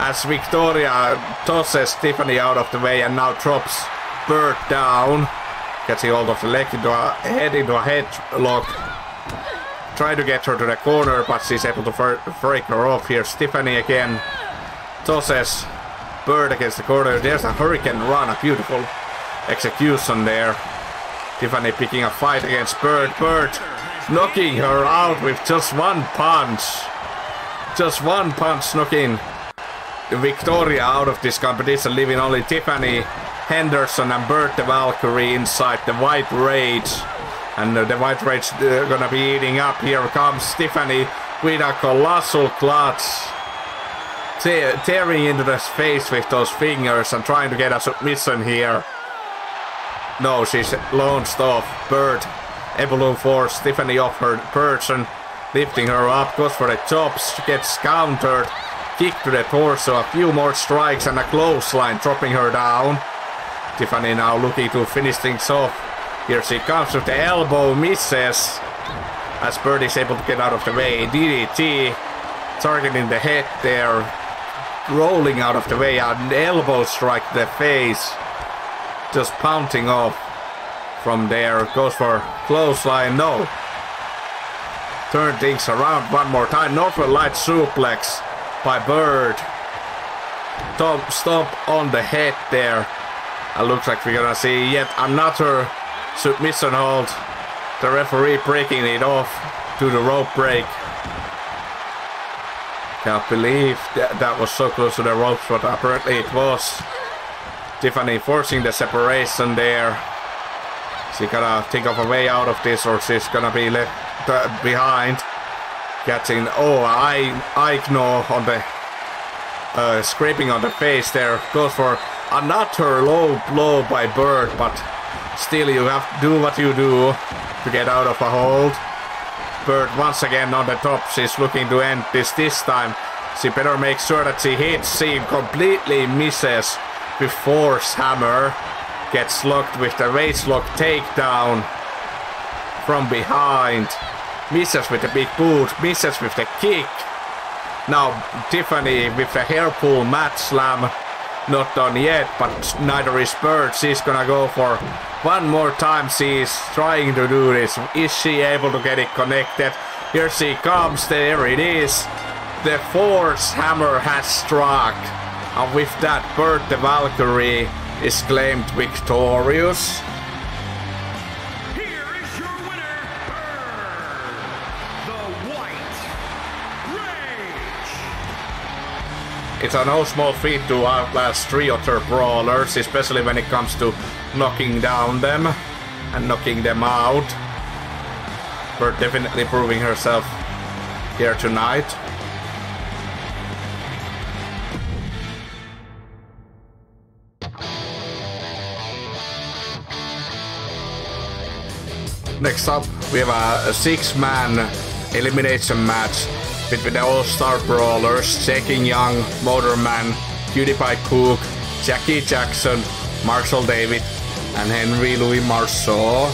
As Victoria tosses Tiffany out of the way and now drops Byrd down. Getting hold of the leg into a head into a headlock. Try to get her to the corner, but she's able to break her off here. Tiffany again tosses Byrd against the corner. There's a Hurricanrana, a beautiful execution there. Tiffany picking a fight against Byrd. Byrd knocking her out with just one punch. Just one punch knocking Victoria out of this competition, leaving only Tiffany Henderson and Byrd the Valkyrie inside the White Rage. And uh, the White Rage uh, gonna be eating up. Here comes Tiffany with a colossal clutch. Te tearing into the face with those fingers and trying to get a submission here. No, she's launched off. Byrd, Evolution Force, Tiffany off her person, lifting her up, goes for the chops, she gets countered, kick to the torso, a few more strikes and a clothesline dropping her down. Tiffany now looking to finish things off. Here she comes with the elbow, misses. As Byrd is able to get out of the way. DDT targeting the head there. Rolling out of the way. An elbow strike to the face. Just pounding off from there. Goes for clothesline. No. Turn things around one more time. Northern Light suplex by Byrd. Stomp on the head there. It looks like we're gonna see yet another submission hold. The referee breaking it off to the rope break. Can't believe that, that was so close to the ropes, but apparently it was. Tiffany forcing the separation there. She gotta think of a way out of this or she's gonna be left uh, behind. Getting, oh, I, I know on the, uh, scraping on the face there. Goes for another low blow by Byrd, but still you have to do what you do to get out of a hold. Byrd once again on the top. She's looking to end this this time. She better make sure that she hits. She completely misses before hammer. Gets locked with the race lock takedown from behind. Misses with the big boot. Misses with the kick. Now Tiffany with the hair pull mat slam not done yet, but neither is Byrd. She's gonna go for one more time. She's trying to do this. Is she able to get it connected? Here she comes. There it is. the Force Hammer has struck. And with that, Byrd the Valkyrie is claimed victorious. It's a no small feat to outlast three other brawlers, especially when it comes to knocking down them and knocking them out. Byrd definitely proving herself here tonight. Next up, we have a six-man elimination match between the All-Star Brawlers, Jackie Young, Motorman, Cutie Pie Cook, Jackie Jackson, Marshall David, and Henry Louis Marceau.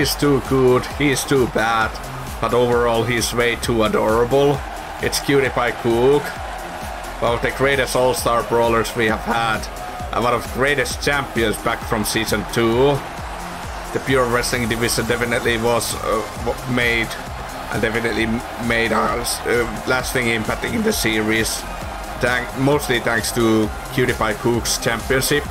He's too good, he's too bad, but overall he's way too adorable. It's Cutie Pie Cook, one of the greatest all-star brawlers we have had, and one of the greatest champions back from season 2. The pure wrestling division definitely was uh, made, and definitely made a uh, lasting impact in the series. Thank, mostly thanks to Cutie Pie Cook's championship.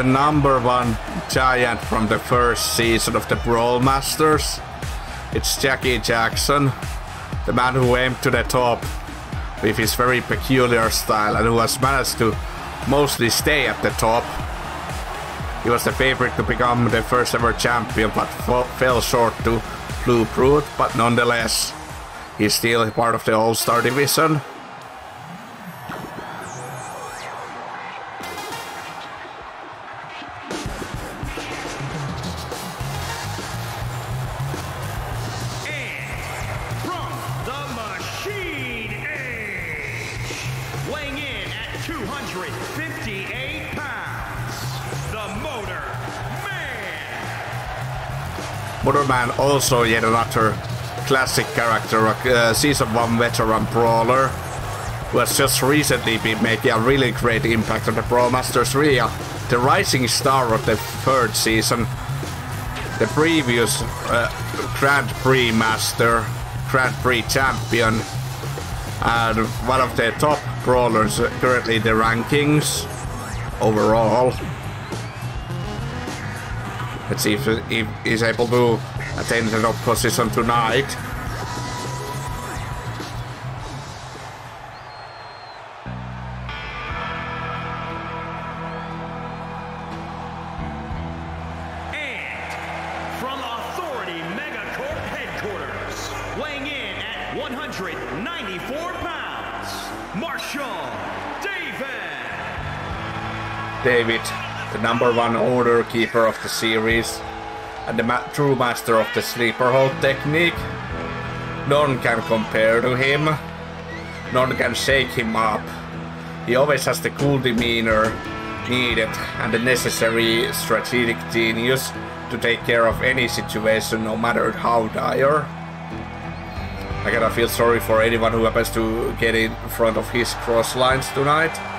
The number one giant from the first season of the Brawl Masters. It's Jackie Jackson, the man who aimed to the top with his very peculiar style and who has managed to mostly stay at the top. He was the favorite to become the first ever champion but fell short to Blue Brute, but nonetheless, he's still part of the All Star division. Also yet another classic character, uh, season 1 veteran brawler who has just recently been making a really great impact on the Brawl Masters 3, uh, the rising star of the third season, the previous uh, Grand Prix Master, Grand Prix Champion, and one of the top brawlers currently in the rankings overall. Let's see if, if he's able to attain the top position tonight. And from Authority Megacorp headquarters, weighing in at 194 pounds, Marshall David. David, the number one order keeper of the series, and the ma- true master of the sleeper hold technique. None can compare to him. None can shake him up. He always has the cool demeanor needed and the necessary strategic genius to take care of any situation, no matter how dire. I gotta feel sorry for anyone who happens to get in front of his cross lines tonight.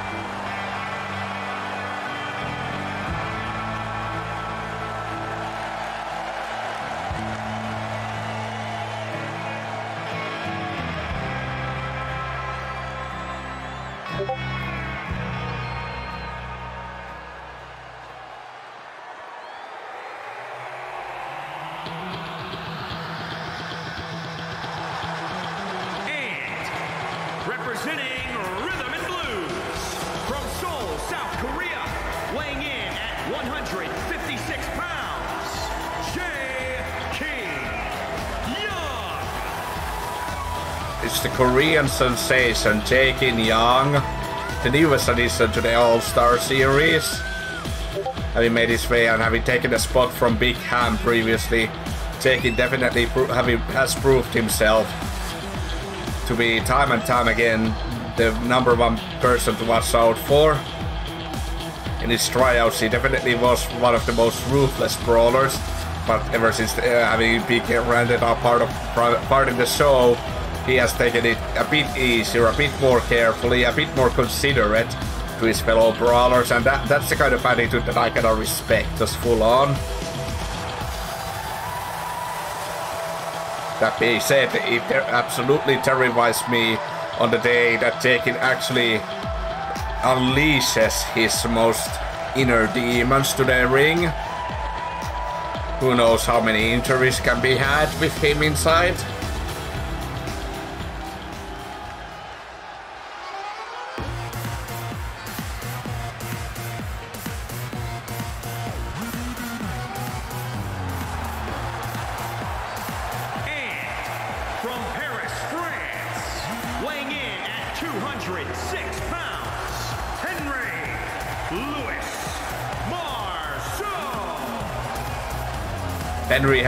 Representing Rhythm and Blues from Seoul, South Korea, weighing in at 156 pounds, Jay King Young. It's the Korean sensation, Jaejin Young, the newest addition to the All-Star Series. Having made his way and having taken a spot from Big Ham previously, Jaejin definitely pro- having, has proved himself to be time and time again the number one person to watch out for. In his tryouts, he definitely was one of the most ruthless brawlers. But ever since uh, having BK Randed are part of part of the show, he has taken it a bit easier, a bit more carefully, a bit more considerate to his fellow brawlers, and that, that's the kind of attitude that I cannot respect, just full on. That being said, it absolutely terrifies me on the day that Jaejin actually unleashes his most inner demons to the ring. Who knows how many injuries can be had with him inside?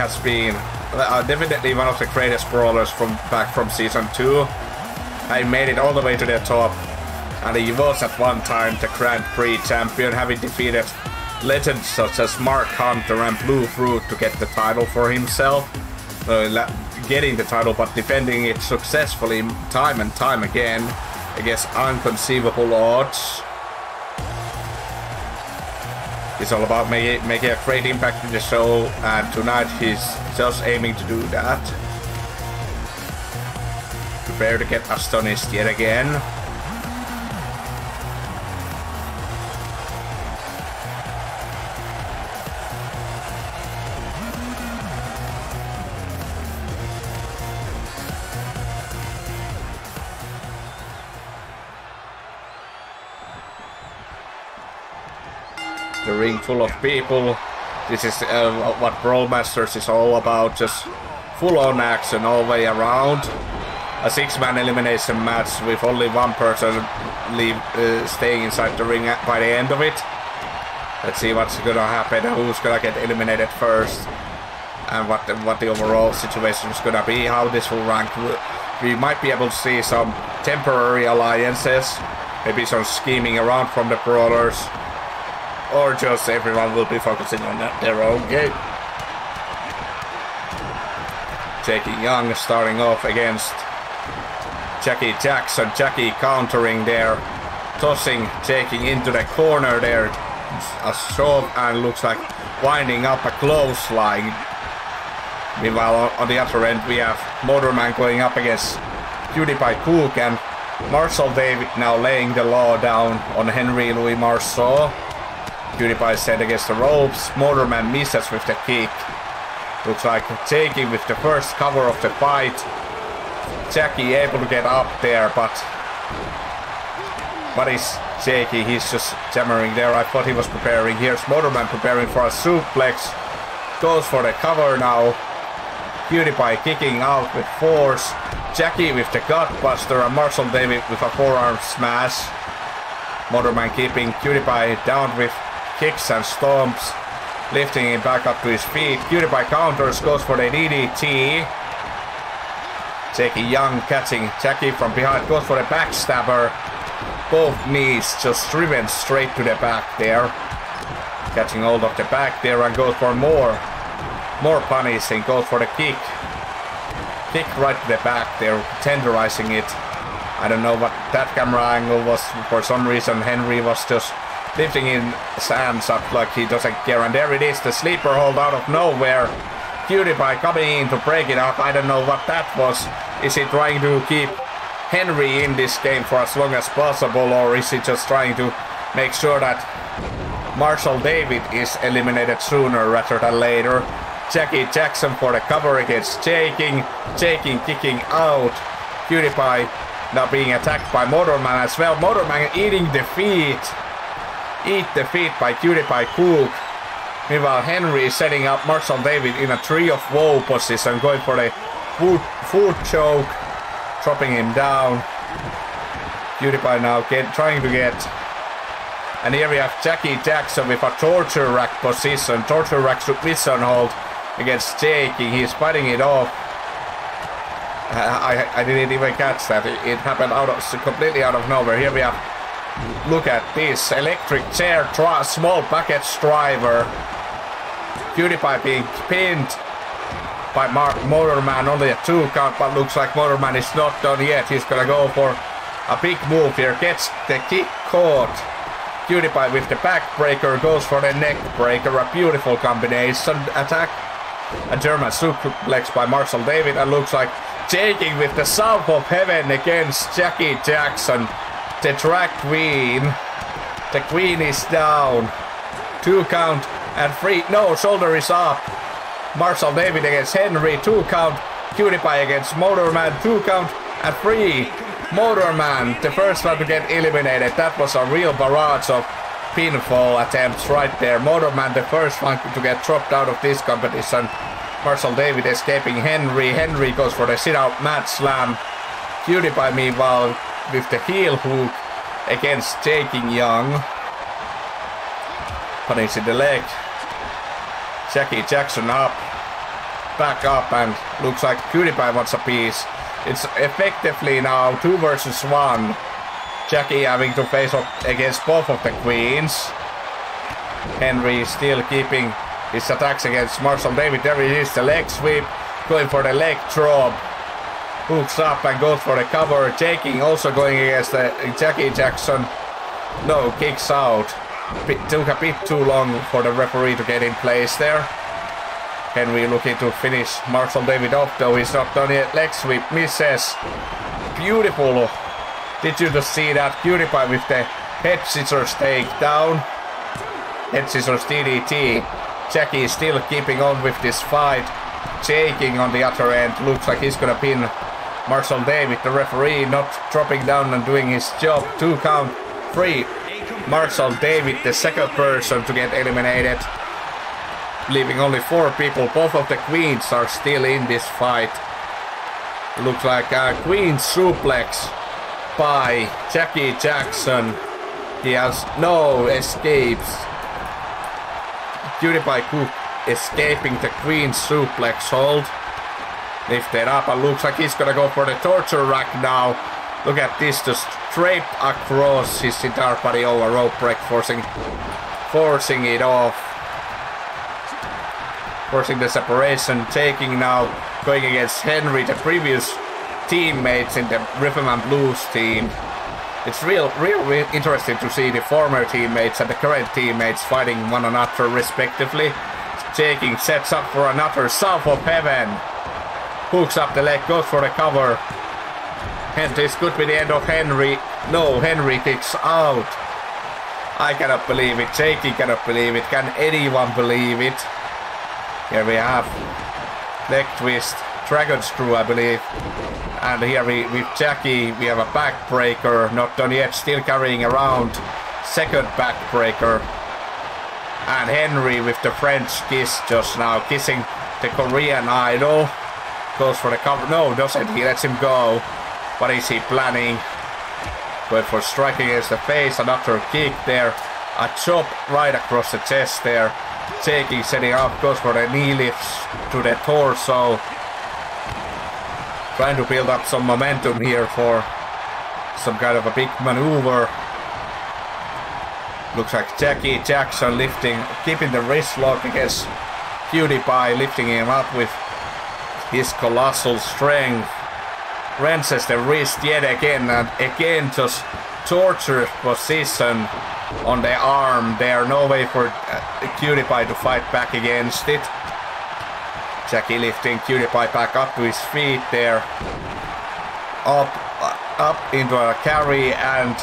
Has been uh, definitely one of the greatest brawlers from back from season two. I made it all the way to the top, and he was at one time the Grand Prix champion, having defeated legends such as Mark Hunter and Blue Brute to get the title for himself. Uh, getting the title, but defending it successfully time and time again against unconceivable odds. It's all about making, a great impact in the show, and tonight he's just aiming to do that. Prepare to get astonished yet again. Full of people. This is uh, what Brawl Masters is all about, just full on action all the way around. A six man elimination match with only one person leave, uh, staying inside the ring by the end of it. Let's see what's gonna happen, who's gonna get eliminated first, and what the, what the overall situation is gonna be, how this will rank. We might be able to see some temporary alliances, maybe some scheming around from the brawlers, or just everyone will be focusing on their own game. Jackie Young starting off against Jackie Jackson. Jackie countering there, tossing, taking into the corner there. A shove and looks like winding up a clothesline. Meanwhile, on- the other end, we have Motorman going up against Cutie Pie Cook and Marshall David now laying the law down on Henry Louis Marceau. Cutie Pie sent against the ropes. Motorman misses with the kick. Looks like Jakey with the first cover of the fight. Jackie able to get up there, but what is Jakey? He's just jammering there. I thought he was preparing. Here's Motorman preparing for a suplex. Goes for the cover now. Cutie Pie kicking out with force. Jackie with the gutbuster and Marshall David with a forearm smash. Motorman keeping Cutie Pie down with kicks and stomps, lifting him back up to his feet. Cutie Pie counters, goes for the DDT. Jackie Young catching Jackie from behind, goes for the backstabber. Both knees just driven straight to the back there. Catching hold of the back there and goes for more. More punishing, goes for the kick. Kick right to the back there, tenderizing it. I don't know what that camera angle was. For some reason, Henry was just lifting his hands up like he doesn't care. And there it is, the sleeper hold out of nowhere. Cutie Pie coming in to break it up. I don't know what that was. Is he trying to keep Henry in this game for as long as possible, or is he just trying to make sure that Marshall David is eliminated sooner rather than later? Jackie Jackson for the cover against Jaejin. Jaejin kicking out. Cutie Pie now being attacked by Motorman as well. Motorman eating defeat. Eat defeat by Cutie Pie Cook. Meanwhile, Henry is setting up Marshall David in a tree of woe position, going for a food, food choke, dropping him down. Cutie Pie now get, trying to get and here we have Jackie Jackson with a torture rack position, torture rack submission hold against Jakey. He's fighting it off. I, I, I, didn't even catch that. It, it happened out of completely out of nowhere. Here we have. Look at this electric chair, small package driver. Cutie Pie being pinned by Mark Motorman only a two count, but looks like Motorman is not done yet. He's gonna go for a big move here. Gets the kick caught. Cutie Pie with the backbreaker goes for the neck breaker. A beautiful combination attack. A German suplex by Marshall David and looks like Jaejin with the South of Heaven against Jackie Jackson. The drag queen. The queen is down. Two count and three. No, shoulder is up. Marshall David against Henry. Two count. Cutie Pie against Motorman. Two count and three. Motorman, the first one to get eliminated. That was a real barrage of pinfall attempts right there. Motorman, the first one to get dropped out of this competition. Marshall David escaping Henry. Henry goes for the sit-out mat slam. Cutie Pie meanwhile with the heel hook against Jaejin Young. Punish in the leg. Jackie Jackson up. Back up and looks like Cutie Pie wants a piece. It's effectively now two versus one. Jackie having to face off against both of the queens. Henry still keeping his attacks against Marshall David. There it is, the leg sweep, going for the leg drop. Hooks up and goes for a cover. Jaejin also going against the Jackie Jackson. No, kicks out. took a bit too long for the referee to get in place there. Henry looking to finish Marshall David off, though he's not done yet. Leg sweep misses. Beautiful. Did you just see that? Beautiful with the head scissors take down. Head scissors DDT. Jackie is still keeping on with this fight. Shaking on the other end. Looks like he's gonna pin Marshall David. The referee not dropping down and doing his job. Two count. Three. Marshall David, the second person to get eliminated leaving only four people. Both of the queens are still in this fight. Looks like a queen suplex by Jackie Jackson. He has no escapes. Cutie Pie Cook escaping the queen suplex hold. Lifted up and looks like he's gonna go for the torture rack now. Look at this, just straight across his entire body over rope break, forcing, forcing it off forcing the separation, Jaejin now, going against Henry, the previous teammates in the and Blues team. It's real, real, real interesting to see the former teammates and the current teammates fighting one another respectively. Jaejin sets up for another South of Heaven. Hooks up the leg, goes for the cover. And this could be the end of Henry. No, Henry kicks out. I cannot believe it. Jakey cannot believe it. Can anyone believe it? Here we have leg twist, dragon screw, I believe. And here we with Jackie, we have a backbreaker, not done yet, still carrying around. Second backbreaker. And Henry with the French kiss just now, kissing the Korean idol. Goes for the cover. No, doesn't he? Lets him go. What is he planning? Going for striking against the face, another kick there. A chop right across the chest there. Jaejin, setting up, goes for the knee lifts to the torso. Trying to build up some momentum here for some kind of a big maneuver. Looks like Jackie Jackson lifting, keeping the wrist lock against Cutie Pie, lifting him up with his colossal strength. Wrenches the wrist yet again, and again just torture position on the arm there. No way for uh, Cutie Pie to fight back against it. Jackie lifting Cutie Pie back up to his feet there. Up, uh, up into a carry and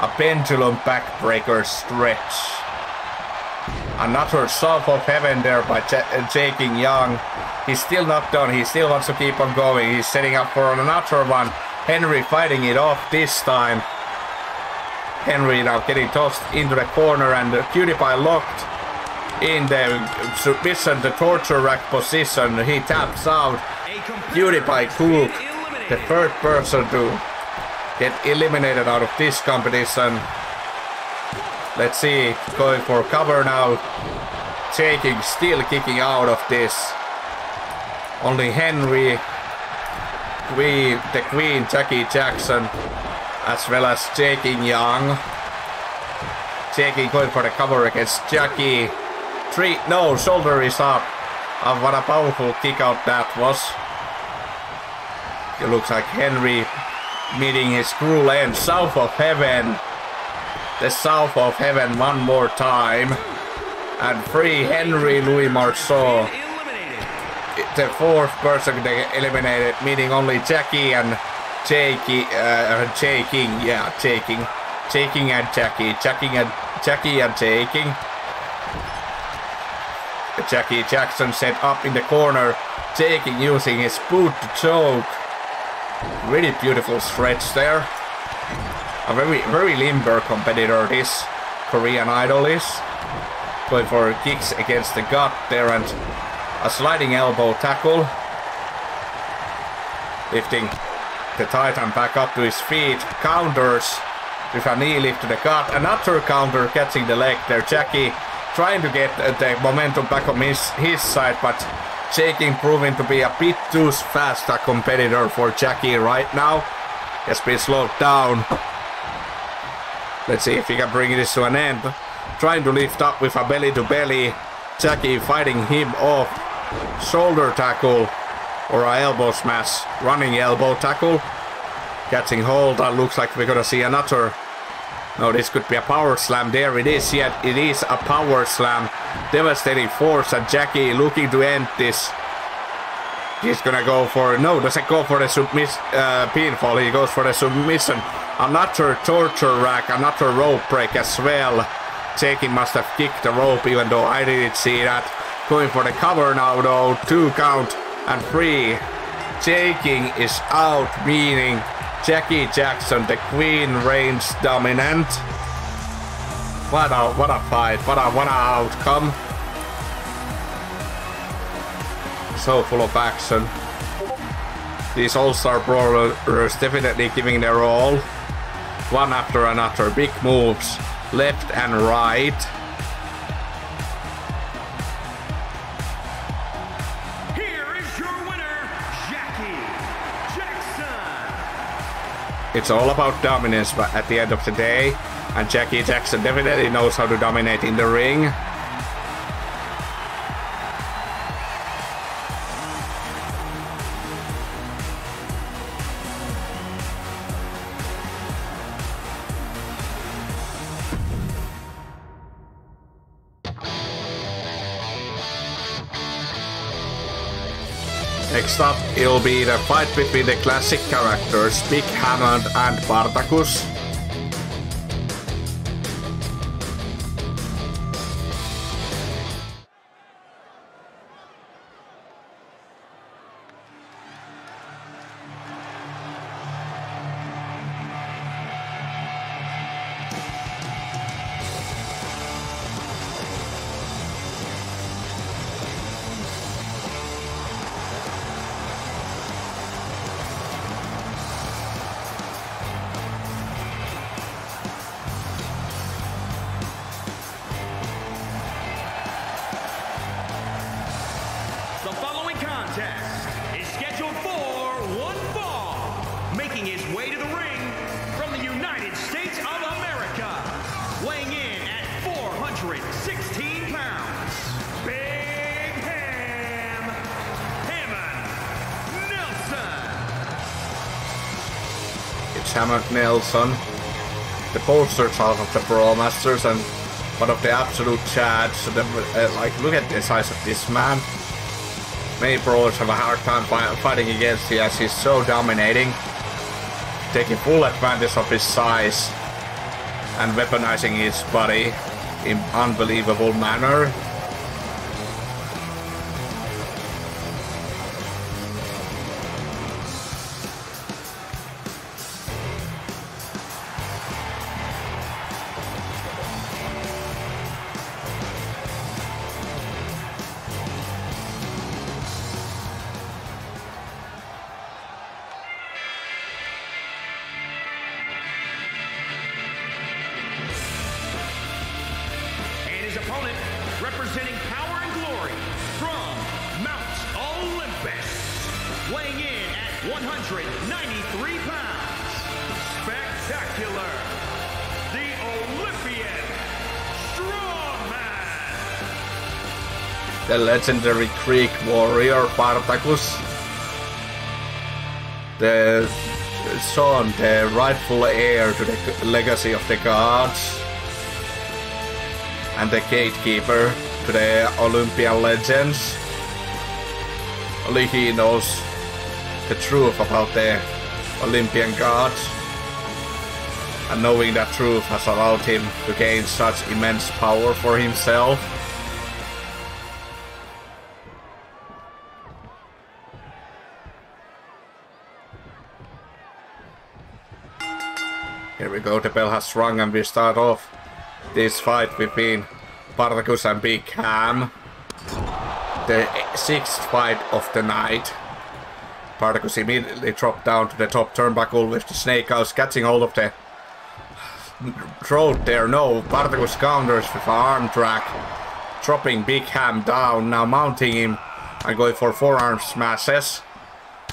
a pendulum backbreaker stretch. Another South of Heaven there by J uh, Jaejin Young. He's still not done. He still wants to keep on going. He's setting up for another one. Henry fighting it off this time. Henry now getting tossed into the corner and Cutie Pie locked in the submission, the torture rack position. He taps out. Cutie Pie Cook, the third person to get eliminated out of this competition. Let's see, going for cover now. Jaejin, still kicking out of this. Only Henry, Queen, the Queen, Jackie Jackson, as well as Jaejin Young. Jaejin going for the cover against Jackie. Three, no, shoulder is up. Oh, what a powerful kick out that was. It looks like Henry meeting his cruel end south of heaven. The south of heaven one more time. And free Henry Louis Marceau. The fourth person they eliminated, meaning only Jackie and Jakey, uh, Jaejin, yeah, Jaejin. Jaejin and Jackie, Jackie and Jackie and Jaejin. Jackie Jackson set up in the corner, Jaejin using his boot to choke. Really beautiful stretch there. A very very limber competitor this Korean Idol is. Going for kicks against the gut there and a sliding elbow tackle. Lifting the Titan back up to his feet. Counters with a knee lift to the gut. Another counter catching the leg there. Jackie trying to get the momentum back on his, his side, but Jaejin proving to be a bit too fast a competitor for Jackie right now. Has been slowed down. Let's see if he can bring this to an end. Trying to lift up with a belly to belly. Jackie fighting him off. Shoulder tackle or a elbow smash. Running elbow tackle. Catching hold. that looks like we're gonna see another no, this could be a power slam. There it is. Yet it is a power slam. Devastating force. And Jackie looking to end this. He's gonna go for no, doesn't go for the submiss uh, pinfall. He goes for the submission. Another torture rack, another rope break as well. Jackie must have kicked the rope, even though I didn't see that. Going for the cover now, though. Two count and three. Jaejin is out, meaning Jackie Jackson, the Queen reigns dominant. What a what a fight! What a what a outcome! So full of action. These All-Star Brawlers definitely giving their all. One after another, big moves, left and right. It's all about dominance but at the end of the day. And Jackie Jackson definitely knows how to dominate in the ring. It'll be the fight between the classic characters Big Hammond and Spartacus. Nelson, the poster child of the Brawl Masters and one of the absolute chads. Uh, like, look at the size of this man. Many brawlers have a hard time fighting against him as he's so dominating, taking full advantage of his size and weaponizing his body in unbelievable manner. Legendary Greek warrior Spartacus. The son, the rightful heir to the legacy of the gods. And the gatekeeper to the Olympian legends. Only he knows the truth about the Olympian gods. And knowing that truth has allowed him to gain such immense power for himself. Here we go, the bell has rung and we start off this fight between Spartacus and Big Ham. The sixth fight of the night. Spartacus immediately dropped down to the top turnbuckle with the snake house catching hold of the throat there. No, Spartacus counters with an arm drag. Dropping Big Ham down, now mounting him and going for forearm smashes.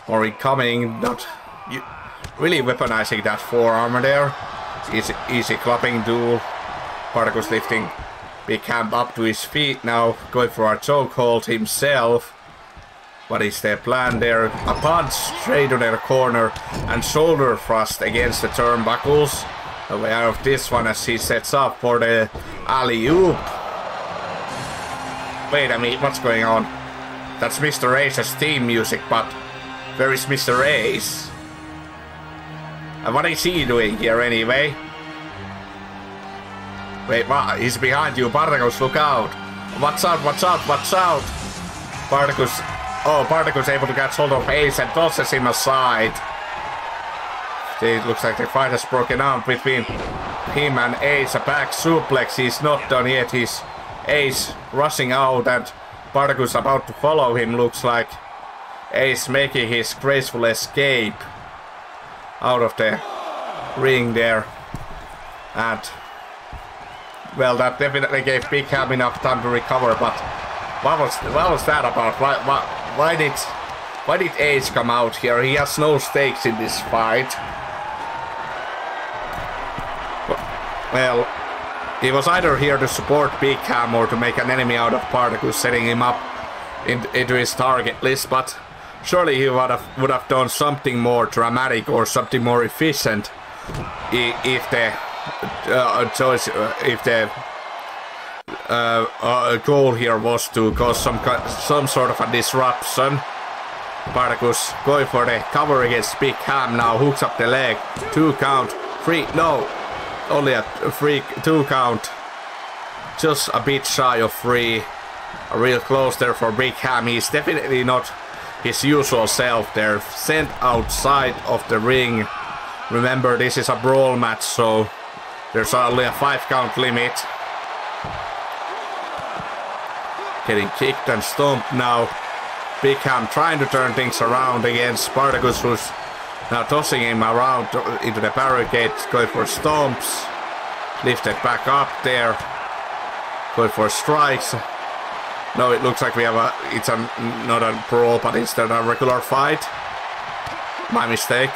Or incoming, not really weaponizing that forearm there. Easy, easy clubbing duel. Partacus lifting Big Ham up to his feet now, going for a chokehold himself. What is their plan there? A punch straight to their corner and shoulder thrust against the turnbuckles. Aware of this one as he sets up for the alley-oop. Wait a minute, what's going on? That's Mr. Ace's theme music, but where is Mr. Ace? And what is he doing here anyway? Wait, what? He's behind you. Spartacus, look out. What's out, what's out, what's out. Spartacus. Oh, Spartacus able to catch hold of Ace and tosses him aside. It looks like the fight has broken up between him and Ace. A back suplex. He's not done yet. He's Ace rushing out and Spartacus about to follow him. Looks like Ace making his graceful escape out of the ring there. And well, that definitely gave Big Ham enough time to recover. But what was what was that about? Why why, why did why did Ace come out here? He has no stakes in this fight. Well, he was either here to support Big Ham or to make an enemy out of Spartacus, setting him up in, into his target list. But surely he would have would have done something more dramatic or something more efficient if the uh, choice uh, if the uh, uh, goal here was to cause some some sort of a disruption. Spartacus going for the cover against Big Ham now hooks up the leg. Two count, three, no, only a free two count. Just a bit shy of three. Real close there for Big Ham. He's definitely not his usual self there. Sent outside of the ring. Remember, this is a brawl match, so there's only a five count limit. Getting kicked and stomped now. Big Ham trying to turn things around against Spartacus, who's now tossing him around into the barricade, going for stomps. Lifted back up there. Going for strikes. No, it looks like we have a. It's a not a brawl, but instead a regular fight. My mistake.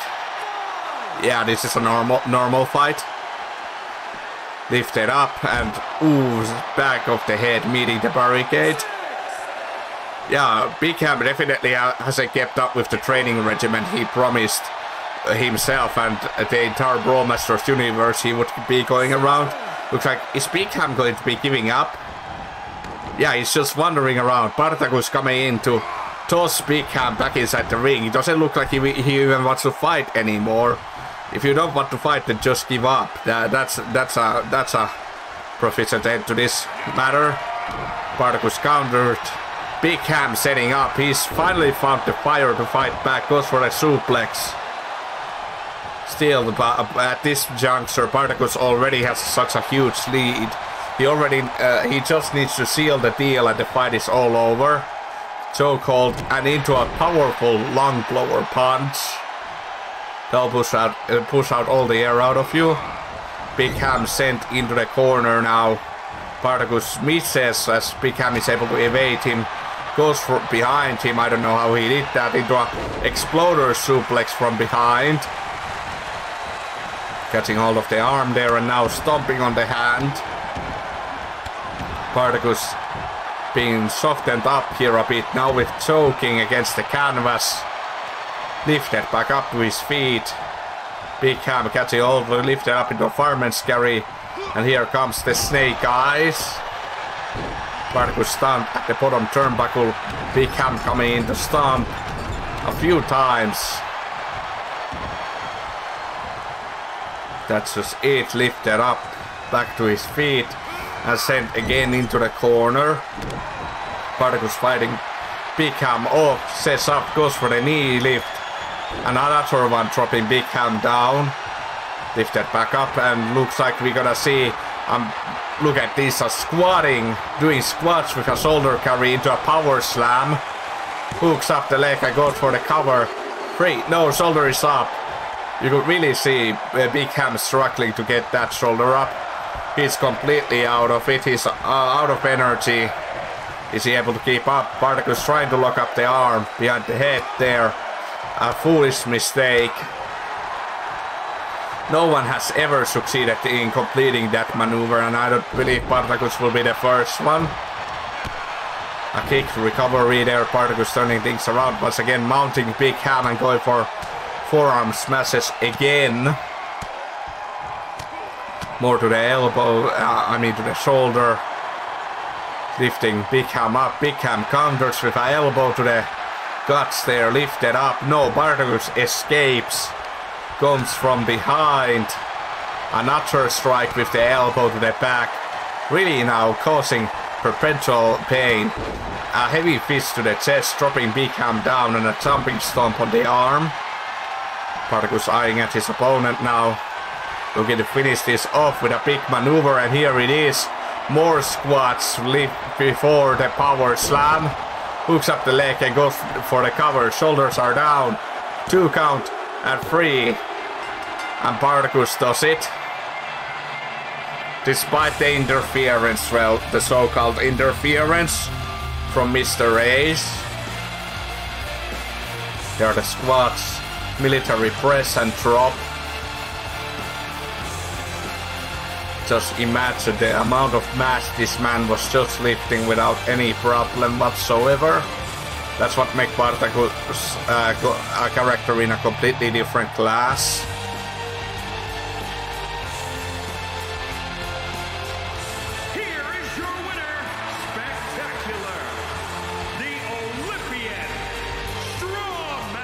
Yeah, this is a normal normal fight. Lifted up and ooh, back of the head meeting the barricade. Yeah, Big Ham definitely hasn't kept up with the training regimen he promised himself and the entire Brawl Masters universe he would be going around. Looks like, is Big Ham going to be giving up? Yeah, he's just wandering around. Spartacus coming in to toss Big Ham back inside the ring. It doesn't look like he, he even wants to fight anymore. If you don't want to fight, then just give up. that's that's a that's a proficient end to this matter. Spartacus countered. Big Ham setting up. He's finally found the fire to fight back. Goes for a suplex. Still, at this juncture, Spartacus already has such a huge lead. He already, uh, he just needs to seal the deal and the fight is all over. So-called and into a powerful lung blower punch. They'll push out, uh, push out all the air out of you. Big Ham sent into the corner now. Spartacus misses as Big Ham is able to evade him. Goes for behind him. I don't know how he did that into a exploder suplex from behind. Catching hold of the arm there and now stomping on the hand. Spartacus being softened up here a bit now with choking against the canvas. Lifted back up to his feet. Big Ham catching hold, lifted up into a fireman's carry. And here comes the snake eyes. Spartacus stunned at the bottom turnbuckle. Big Ham coming in to stomp a few times. That's just it, lifted up back to his feet and sent again into the corner. Spartacus fighting Big Ham off, sets up, goes for the knee lift. Another one dropping Big Ham down. Lifted back up and looks like we're gonna see um, look at this, a squatting, doing squats with a shoulder carry into a power slam. Hooks up the leg and goes for the cover. Three, no, shoulder is up. You could really see uh, Big Ham struggling to get that shoulder up. He's completely out of it. He's uh, out of energy. Is he able to keep up? Spartacus trying to lock up the arm behind the head there. A foolish mistake. No one has ever succeeded in completing that maneuver and I don't believe Spartacus will be the first one. A kick recovery there, Spartacus turning things around once again, mounting Big Ham and going for forearm smashes again. More to the elbow, uh, I mean to the shoulder. Lifting Big Ham up. Big Ham counters with an elbow to the guts there. Lifted up. No, Spartacus escapes. Comes from behind. Another strike with the elbow to the back. Really now causing perpetual pain. A heavy fist to the chest, dropping Big Ham down and a jumping stomp on the arm. Spartacus eyeing at his opponent now. Looking to finish this off with a big maneuver, and here it is. More squats before the power slam. Hooks up the leg and goes for the cover. Shoulders are down. Two count and three. And Spartacus does it. Despite the interference, well, the so-called interference from Mr. Ace. There are the squats, military press and drop. Just imagine the amount of mass this man was just lifting without any problem whatsoever. That's what makes Spartacus uh, a character in a completely different class. Here is your winner, Spectacular, the Olympian Strawman.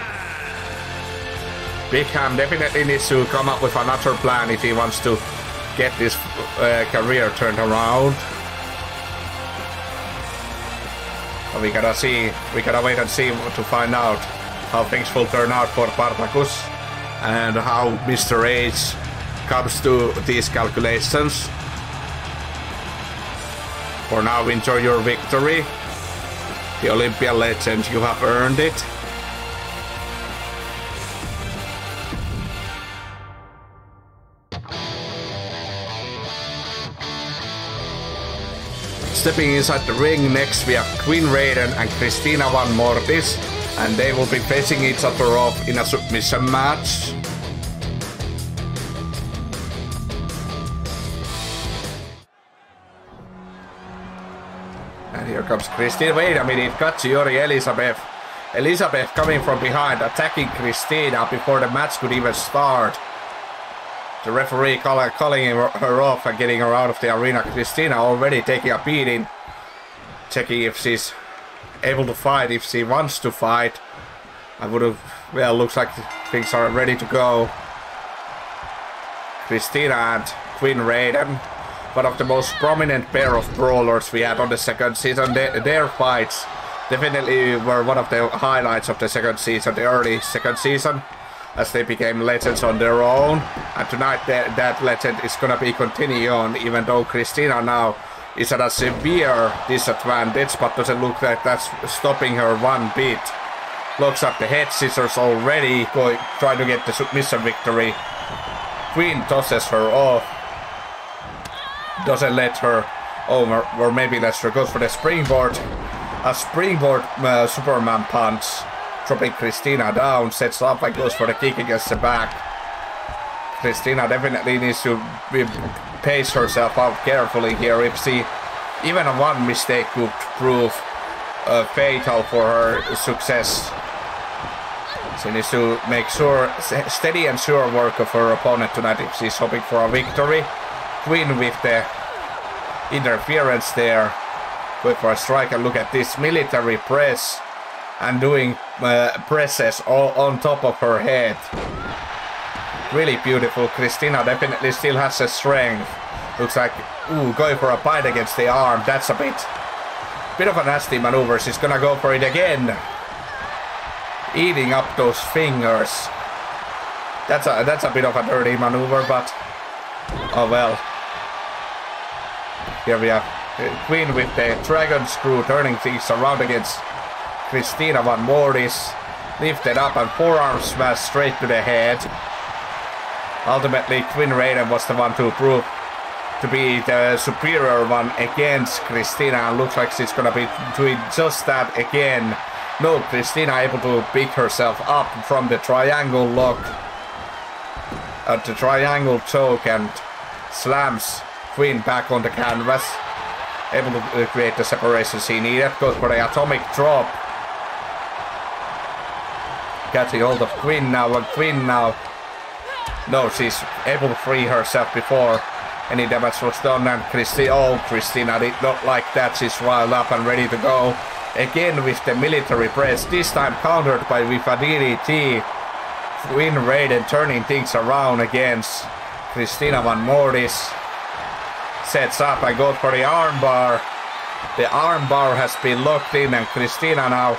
Big Ham definitely needs to come up with another plan if he wants to get this uh, career turned around. But we gotta see, we gotta wait and see to find out how things will turn out for Spartacus and how Mr. Ace comes to these calculations. For now, enjoy your victory. The Olympia legend, you have earned it. Stepping inside the ring next we have Quinn Raiden and Christina Van Mortis and they will be facing each other off in a submission match. And here comes Christina. Wait a minute, Katsuyori Elizabeth. Elizabeth coming from behind, attacking Christina before the match could even start. The referee call, calling her off and getting her out of the arena. Christina already taking a beating. Checking if she's able to fight, if she wants to fight. I would have, well, looks like things are ready to go. Christina and Quinn Raiden, one of the most prominent pair of brawlers we had on the second season. Their, their fights definitely were one of the highlights of the second season, the early second season as they became legends on their own. And tonight that, that legend is gonna be continuing on, even though Christina now is at a severe disadvantage, but doesn't look like that's stopping her one bit. Looks up the head scissors already, going, trying to get the submission victory. Quinn tosses her off. Doesn't let her over, or, maybe Lester goes for the springboard. A springboard uh, Superman punch. Dropping Christina down, sets up and goes for the kick against the back. Christina definitely needs to pace herself out carefully here. If she, even one mistake could prove uh, fatal for her success. She needs to make sure, steady and sure work of her opponent tonight if she's hoping for a victory. Quinn with the interference there. Going for a strike and look at this military press and doing uh, presses all on top of her head. Really beautiful. Christina definitely still has the strength. Looks like, ooh, going for a bite against the arm. That's a bit, bit of a nasty maneuver. She's gonna go for it again eating up those fingers. That's a that's a bit of a dirty maneuver, but oh well. Here we are. Quinn with the dragon screw turning things around against Christina Van Mortis. Lifted up and forearm smash straight to the head. Ultimately, Quinn Raiden was the one to prove to be the superior one against Christina. Looks like she's gonna be doing just that again. No, Christina able to pick herself up from the triangle lock. At the triangle choke and slams Quinn back on the canvas. Able to uh, create the separation she needed. Goes for the atomic drop. Catching hold of Quinn now, and Quinn now. No, she's able to free herself before any damage was done. And Christina, oh, Christina did not like that. She's riled up and ready to go. Again with the military press, this time countered by with a DDT. Quinn Raiden turning things around against Christina Van Mortis. Sets up and goes for the armbar. The armbar has been locked in and Christina now,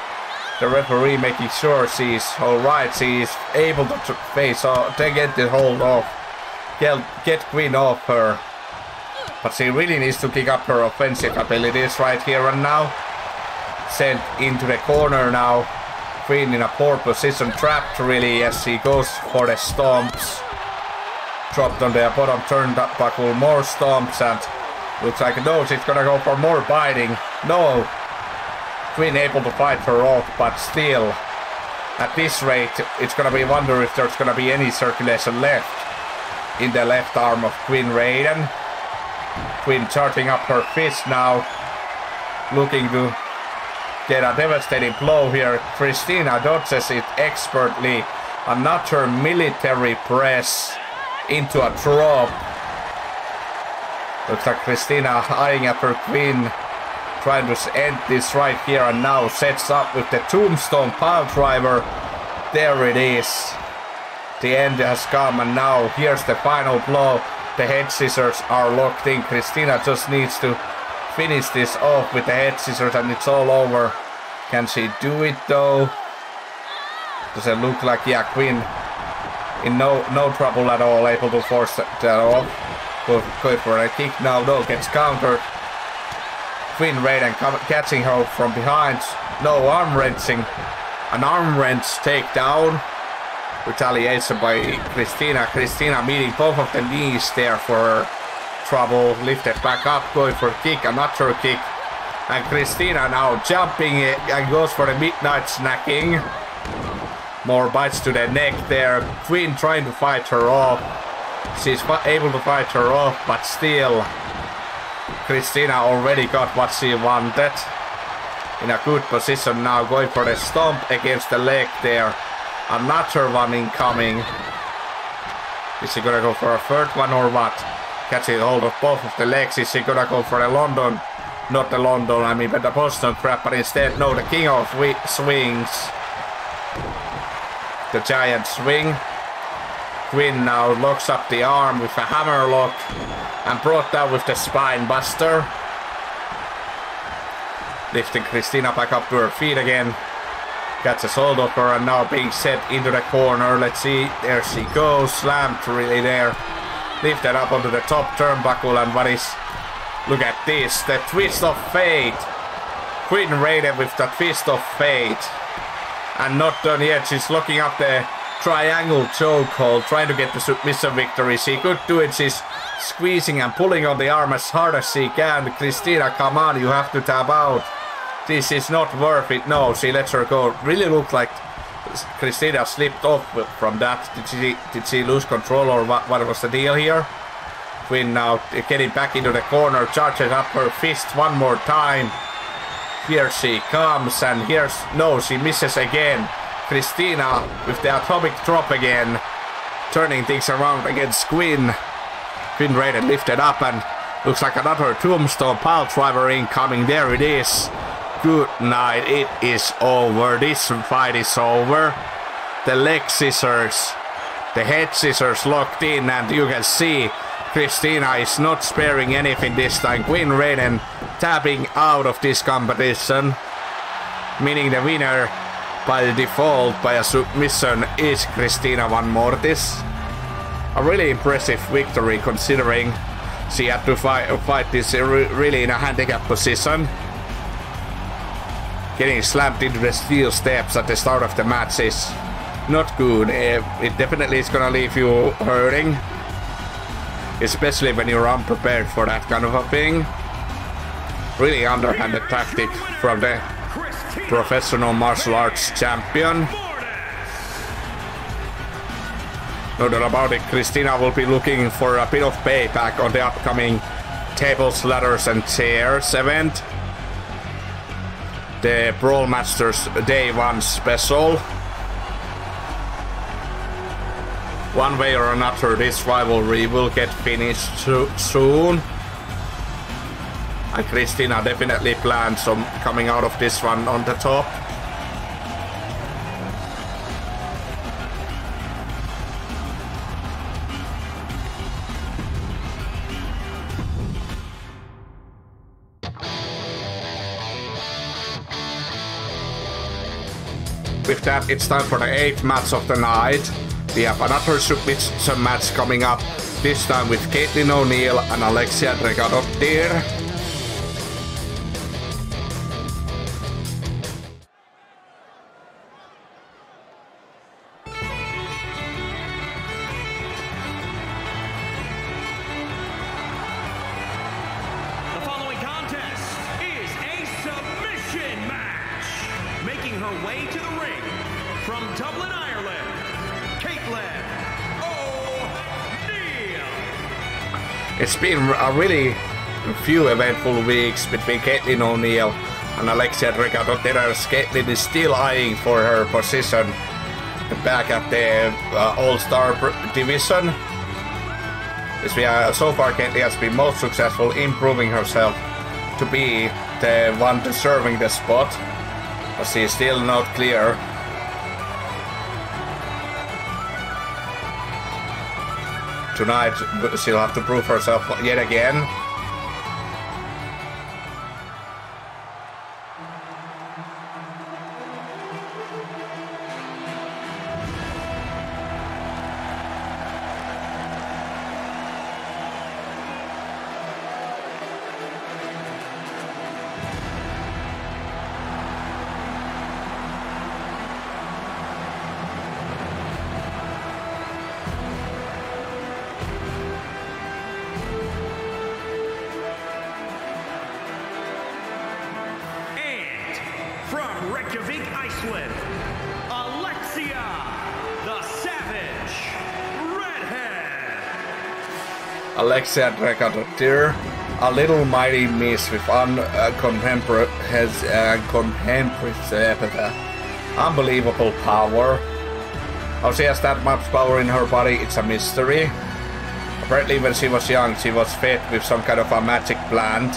the referee making sure she's alright. She's able to face off, to get the hold off, get, get Quinn off her. But she really needs to kick up her offensive abilities right here and now sent into the corner now. Quinn in a poor position, trapped really as he goes for the stomps. Dropped on the bottom turnbuckle, more stomps and looks like no, she's gonna go for more biting. No, Quinn able to fight her off, but still, at this rate, it's gonna be wonder if there's gonna be any circulation left in the left arm of Quinn Raiden. Quinn charging up her fist now, looking to get a devastating blow here. Christina dodges it expertly. Another military press into a drop. Looks like Christina eyeing at her queen. Trying to end this right here and now. Sets up with the tombstone pile driver. There it is. The end has come and now here's the final blow. The head scissors are locked in. Christina just needs to finish this off with the head scissors and it's all over. Can she do it though? Does it look like, yeah, Quinn in no no trouble at all, able to force that off. Go, go for a kick now, though, gets countered. Quinn Raiden catching her from behind. No arm wrenching. An arm wrench takedown. Retaliation by Christina. Christina meeting both of the knees there for trouble. Lifted back up, going for a kick, another kick. And Christina now jumping and goes for the midnight snacking. More bites to the neck there. Quinn trying to fight her off. She's able to fight her off, but still. Christina already got what she wanted. In a good position now, going for the stomp against the leg there. Another one incoming. Is she gonna go for a third one or what? Catching hold of both of the legs. Is she gonna go for a London? Not the London, I mean, but the Boston crab, but instead, no, the king of swings. The giant swing. Quinn now locks up the arm with a hammer lock and brought down with the spine buster. Lifting Christina back up to her feet again. Gets a hold her and now being set into the corner. Let's see. There she goes. Slammed really there lifted up onto the top turnbuckle and what is look at this the twist of fate Quinn Raiden with the twist of fate and not done yet she's looking up the triangle chokehold, trying to get the submission victory. She could do it. She's squeezing and pulling on the arm as hard as she can. Christina, come on, you have to tap out. This is not worth it. No, she lets her go. Really looked like Christina slipped off from that. Did she did she lose control or what, what was the deal here? Quinn now getting back into the corner, charges up her fist one more time. Here she comes, and here's no, she misses again. Christina with the atomic drop again, turning things around against Quinn. Quinn Raiden lifted up and looks like another tombstone pile driver incoming. There it is. Good night. It is over. This fight is over. The leg scissors, the head scissors locked in, and you can see Christina is not sparing anything this time. Quinn Raiden tapping out of this competition, meaning the winner by default by a submission is Christina Van Mortis. A really impressive victory considering she had to fight, fight this really in a handicap position getting slammed into the steel steps at the start of the match is not good. Eh, it definitely is gonna leave you hurting. Especially when you're unprepared for that kind of a thing. Really underhanded tactic from the professional martial arts champion. No doubt about it, Christina will be looking for a bit of payback on the upcoming tables, ladders and chairs event the Brawl Masters Day 1 special. One way or another, this rivalry will get finished soon. And Christina definitely plans on coming out of this one on the top. with that, it's time for the eighth match of the night. We have another submission match coming up, this time with Caitlin O'Neill and Alexia Drekadottir. It's been a really few eventful weeks between Caitlin O'Neill and Alexia Drekadottir. Caitlin is still eyeing for her position back at the uh, All-Star division. As we are, so far, Caitlin has been most successful in proving herself to be the one deserving the spot, but she's still not clear tonight she'll have to prove herself yet again. Alexia Drekadottir, a little mighty miss with uncontemporary uh, has uh, contemporary uh, unbelievable power. How she has that much power in her body, it's a mystery. Apparently when she was young, she was fed with some kind of a magic plant,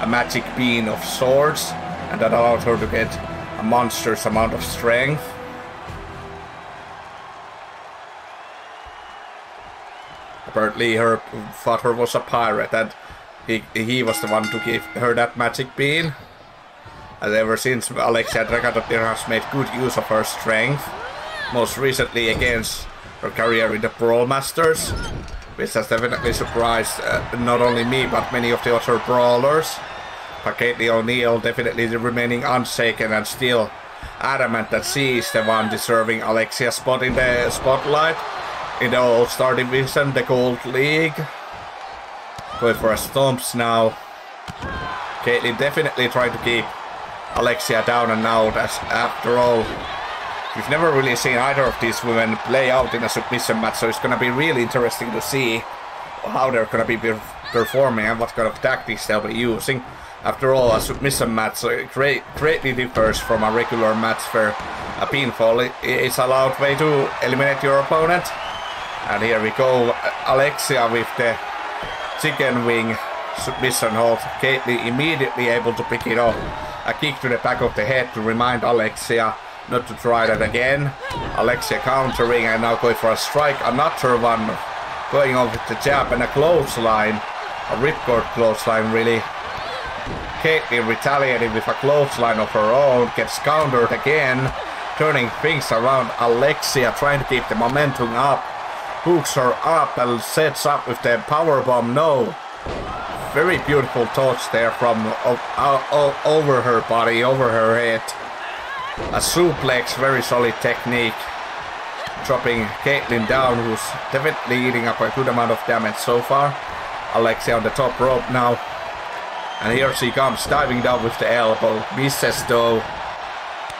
a magic bean of sorts, and that allowed her to get a monstrous amount of strength. Apparently her father was a pirate and he, he was the one to give her that magic bean. And ever since Alexia Drekadottir has made good use of her strength, most recently against her career in the Brawl Masters, which has definitely surprised uh, not only me but many of the other brawlers. But Caitlin O'Neill definitely remaining unshaken and still adamant that she is the one deserving Alexia's spot in the spotlight in the All-Star Division, the Gold League. Going for a stomps now. Caitlin definitely trying to keep Alexia down and out as after all we've never really seen either of these women play out in a submission match so it's gonna be really interesting to see how they're gonna be performing and what kind of tactics they'll be using. After all, a submission match uh, great, greatly differs from a regular match where a pinfall is allowed way to eliminate your opponent. And here we go, Alexia with the chicken wing submission hold. Caitlin immediately able to pick it up. A kick to the back of the head to remind Alexia not to try that again. Alexia countering and now going for a strike. Another one going on with the jab and a clothesline. A ripcord clothesline really. Caitlin retaliating with a clothesline of her own. Gets countered again. Turning things around. Alexia trying to keep the momentum up. Hooks her up and sets up with the power bomb. No. Very beautiful touch there from over her body, over her head. A suplex, very solid technique. Dropping Caitlin down, who's definitely eating up a good amount of damage so far. Alexia on the top rope now. And here she comes, diving down with the elbow. Misses though.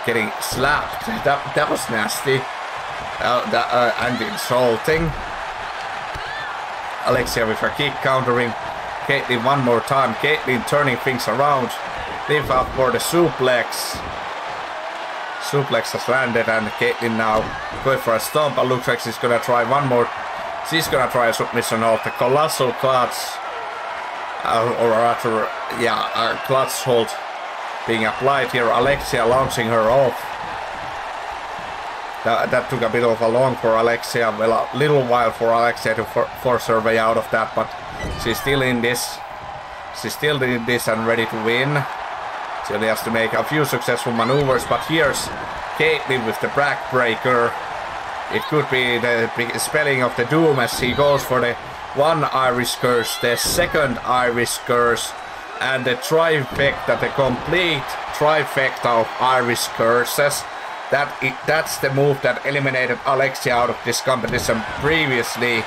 Getting slapped. That, that was nasty. Uh, that, uh, and insulting. Alexia with her kick countering. Caitlin one more time. Caitlin turning things around. Live up for the suplex. Suplex has landed and Caitlin now going for a stomp. It looks like she's gonna try one more. She's gonna try a submission of the colossal clutch. Uh, or rather, yeah, a clutch hold being applied here. Alexia launching her off. That, that took a bit of a long for Alexia, well, a little while for Alexia to for, force her way out of that, but she's still in this. She's still in this and ready to win. She only has to make a few successful maneuvers, but here's Caitlin with the backbreaker. It could be the spelling of the doom as he goes for the one Irish curse, the second Irish curse, and the trifecta, the complete trifecta of Irish curses. That it, that's the move that eliminated Alexia out of this competition previously.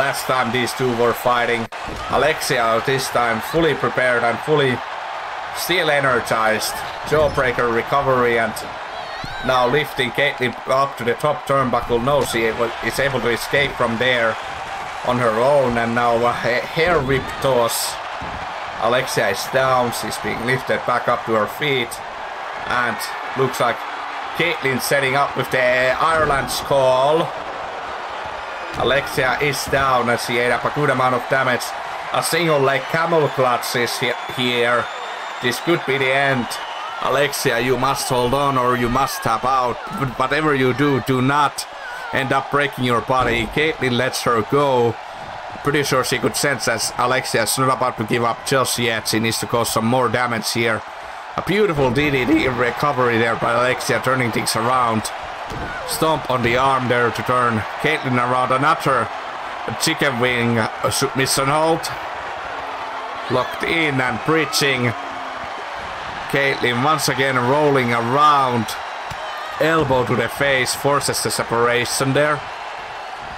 Last time these two were fighting. Alexia this time fully prepared and fully still energized. Jawbreaker recovery and now lifting Caitlin up to the top turnbuckle. No, she is able to escape from there on her own and now uh, a hair whip toss. Alexia is down, she's being lifted back up to her feet and looks like Caitlin setting up with the Ireland's call. Alexia is down as she ate up a good amount of damage. A single leg camel clutch is here. This could be the end. Alexia, you must hold on or you must tap out. But whatever you do, do not end up breaking your body. Caitlin lets her go. Pretty sure she could sense that Alexia is not about to give up just yet. She needs to cause some more damage here. A beautiful DDT recovery there by Alexia, turning things around. Stomp on the arm there to turn Caitlin around. Another chicken wing uh, a submission hold. Locked in and breaching. Caitlin once again rolling around. Elbow to the face, forces the separation there.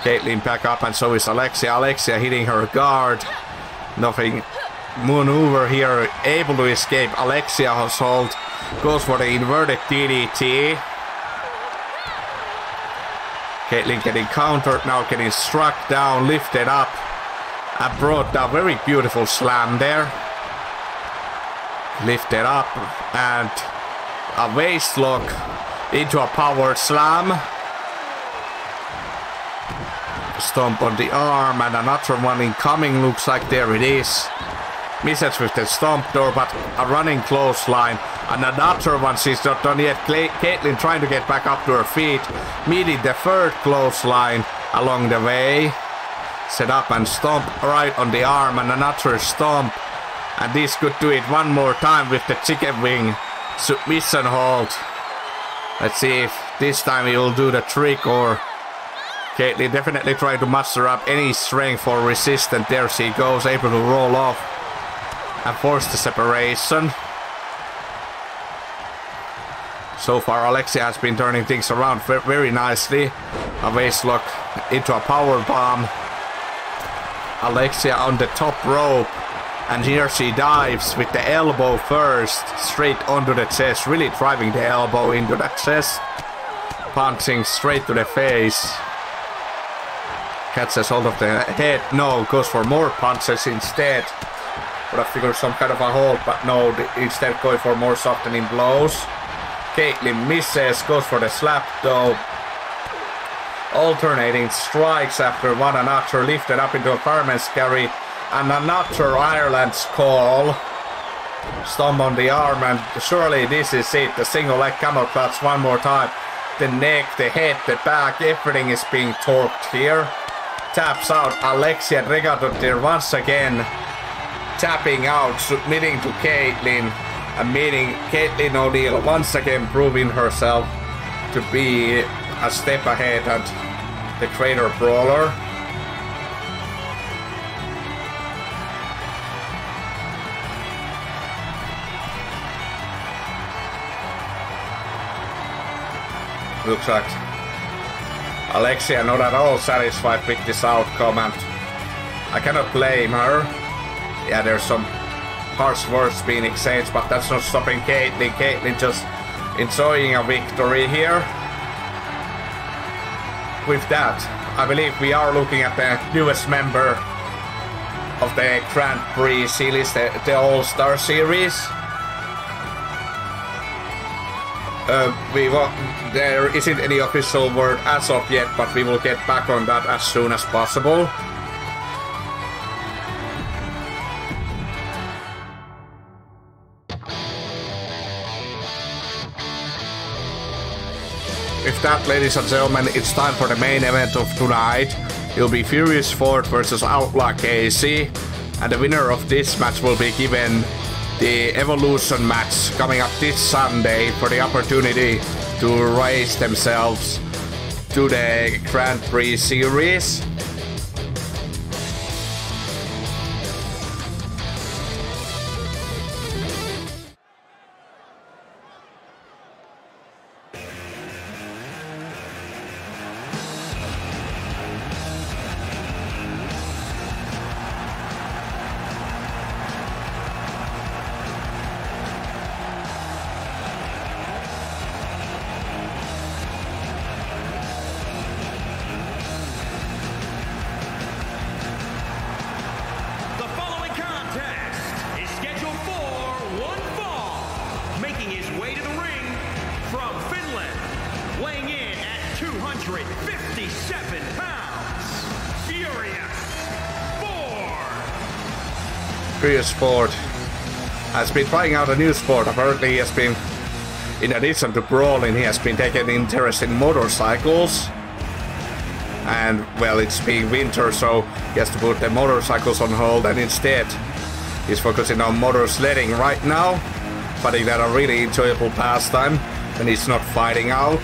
Caitlin back up and so is Alexia. Alexia hitting her guard. Nothing maneuver here, able to escape. Alexia hold goes for the inverted DDT. Caitlin getting countered, now getting struck down, lifted up, and brought down. Very beautiful slam there lifted up and a waist lock into a power slam. Stomp on the arm and another one incoming looks like there it is. Misses with the stomp door but a running clothesline and another one she's not done yet. Caitlin trying to get back up to her feet. Meeting the third clothesline along the way. Set up and stomp right on the arm and another stomp and this could do it one more time with the chicken wing submission hold. Let's see if this time he will do the trick or Caitlin definitely trying to muster up any strength for resistance. There she goes, able to roll off and force the separation. So far, Alexia has been turning things around very nicely. A waist lock into a power bomb. Alexia on the top rope. And here she dives with the elbow first, straight onto the chest, really driving the elbow into the chest. Punching straight to the face. Catches hold of the head. No, goes for more punches instead. Would have figured some kind of a hold, but no, instead going for more softening blows. Caitlin misses, goes for the slap though. Alternating strikes after one and another, lifted up into a fireman's carry and another Ireland's call. Stomp on the arm, and surely this is it. The single leg camel clutch one more time. The neck, the head, the back, everything is being torqued here. Taps out Alexia Drekadottir once again. Tapping out, submitting to Caitlin. And meeting Caitlin O'Neill once again proving herself to be a step ahead at the Cradle Brawler. Looks like Alexia not at all satisfied with this outcome and I cannot blame her. Yeah, there's some harsh words being exchanged, but that's not stopping Caitlin. Caitlin just enjoying a victory here. With that, I believe we are looking at the newest member of the Grand Prix series, the, the All-Star Series. Uh, we there isn't any official word as of yet, but we will get back on that as soon as possible. With that, ladies and gentlemen, it's time for the main event of tonight. It'll be Furious Ford versus Outlaw Casey, and the winner of this match will be given the Evolution match coming up this Sunday for the opportunity to raise themselves to the Grand Prix Series. Been trying out a new sport. Apparently, he has been, in addition to brawling, he has been taking interest in motorcycles. And well, it's being winter, so he has to put the motorcycles on hold, and instead, he's focusing on motor sledding right now, finding that a really enjoyable pastime when he's not fighting out.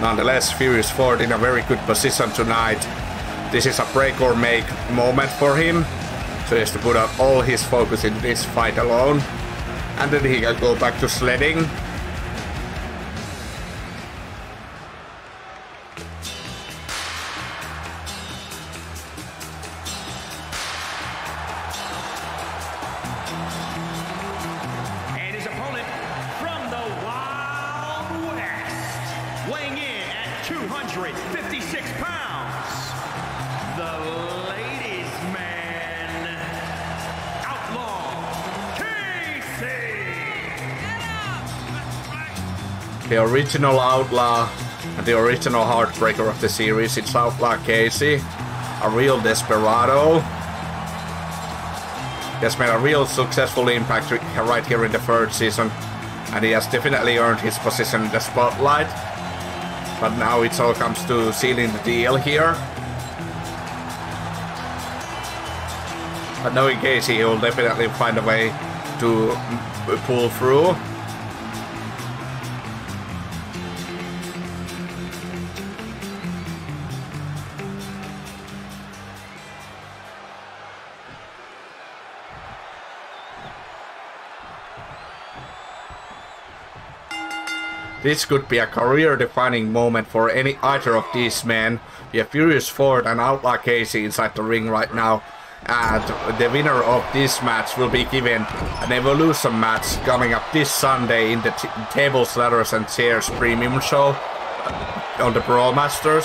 Nonetheless, Furious Ford in a very good position tonight. This is a break or make moment for him. So he has to put up all his focus in this fight alone. And then he can go back to sledding. Original Outlaw and the original Heartbreaker of the series. It's Outlaw Casey, a real desperado. He has made a real successful impact right here in the third season, and he has definitely earned his position in the spotlight. But now it all comes to sealing the deal here. But knowing Casey, he will definitely find a way to pull through. This could be a career-defining moment for any either of these men. We have Furious Ford and Outlaw Casey inside the ring right now. And the winner of this match will be given an Evolution match coming up this Sunday in the Tables, Ladders and Chairs premium show on the Brawl Masters.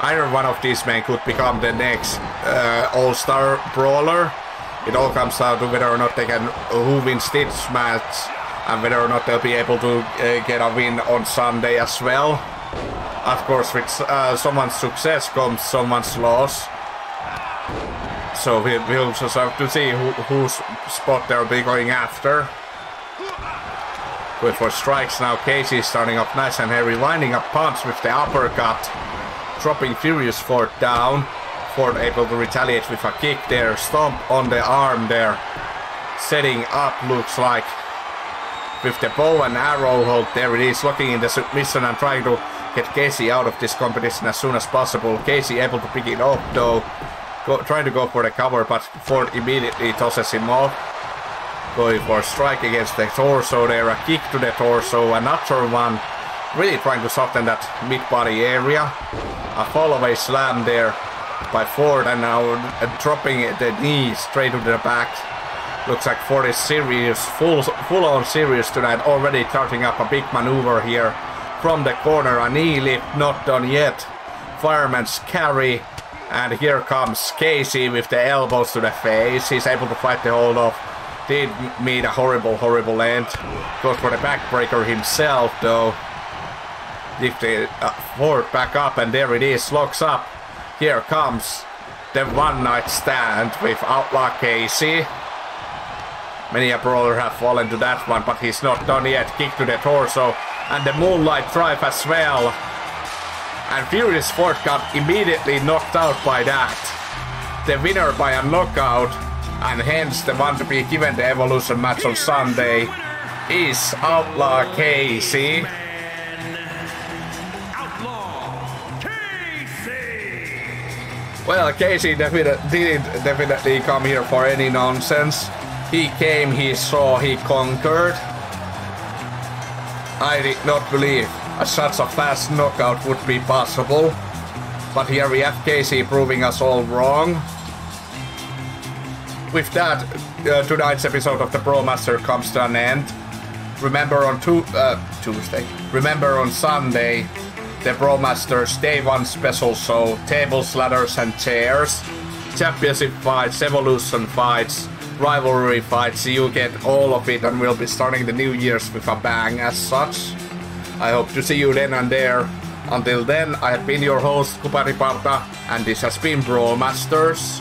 Either one of these men could become the next uh, All-Star Brawler. It all comes down to whether or not they can, who wins this match and whether or not they'll be able to uh, get a win on Sunday as well. Of course, with uh, someone's success comes someone's loss. So we, will just have to see who, whose spot they'll be going after. Good for strikes now. Casey starting off nice and heavy, winding up punch with the uppercut. Dropping Furious Ford down. Ford able to retaliate with a kick there. Stomp on the arm there. Setting up looks like with the bow and arrow hold. There it is, looking in the submission and trying to get Casey out of this competition as soon as possible. Casey able to pick it up though. Go, trying to go for the cover, but Ford immediately tosses him off. Going for a strike against the torso there, a kick to the torso, another one. Really trying to soften that mid-body area. A follow-away slam there by Ford and now dropping the knee straight to the back. Looks like Ford is serious, full, full on serious tonight, already starting up a big maneuver here from the corner. A knee lift not done yet. Fireman's carry. And here comes Casey with the elbows to the face. He's able to fight the hold off. Did meet a horrible, horrible end. Goes for the backbreaker himself, though. Lift the uh, Ford back up, and there it is. Locks up. Here comes the one night stand with Outlaw Casey. Many a brawler have fallen to that one, but he's not done yet. Kick to the torso, and the Moonlight Drive as well. And Furious Ford got immediately knocked out by that. The winner by a knockout, and hence the one to be given the Evolution match on Sunday, is Outlaw Casey. Well, Casey definitely didn't definitely come here for any nonsense. He came, he saw, he conquered. I did not believe a such a fast knockout would be possible. But here we have Casey proving us all wrong. With that, uh, tonight's episode of the Brawl Master comes to an end. Remember on tu uh, Tuesday. Remember on Sunday, the Brawl Masters Day 1 special show, tables, ladders and chairs, championship fights, evolution fights, rivalry fights. You get all of it and we'll be starting the new year's with a bang as such. I hope to see you then and there. Until then, I have been your host, Kupariparta, and this has been Brawl Masters.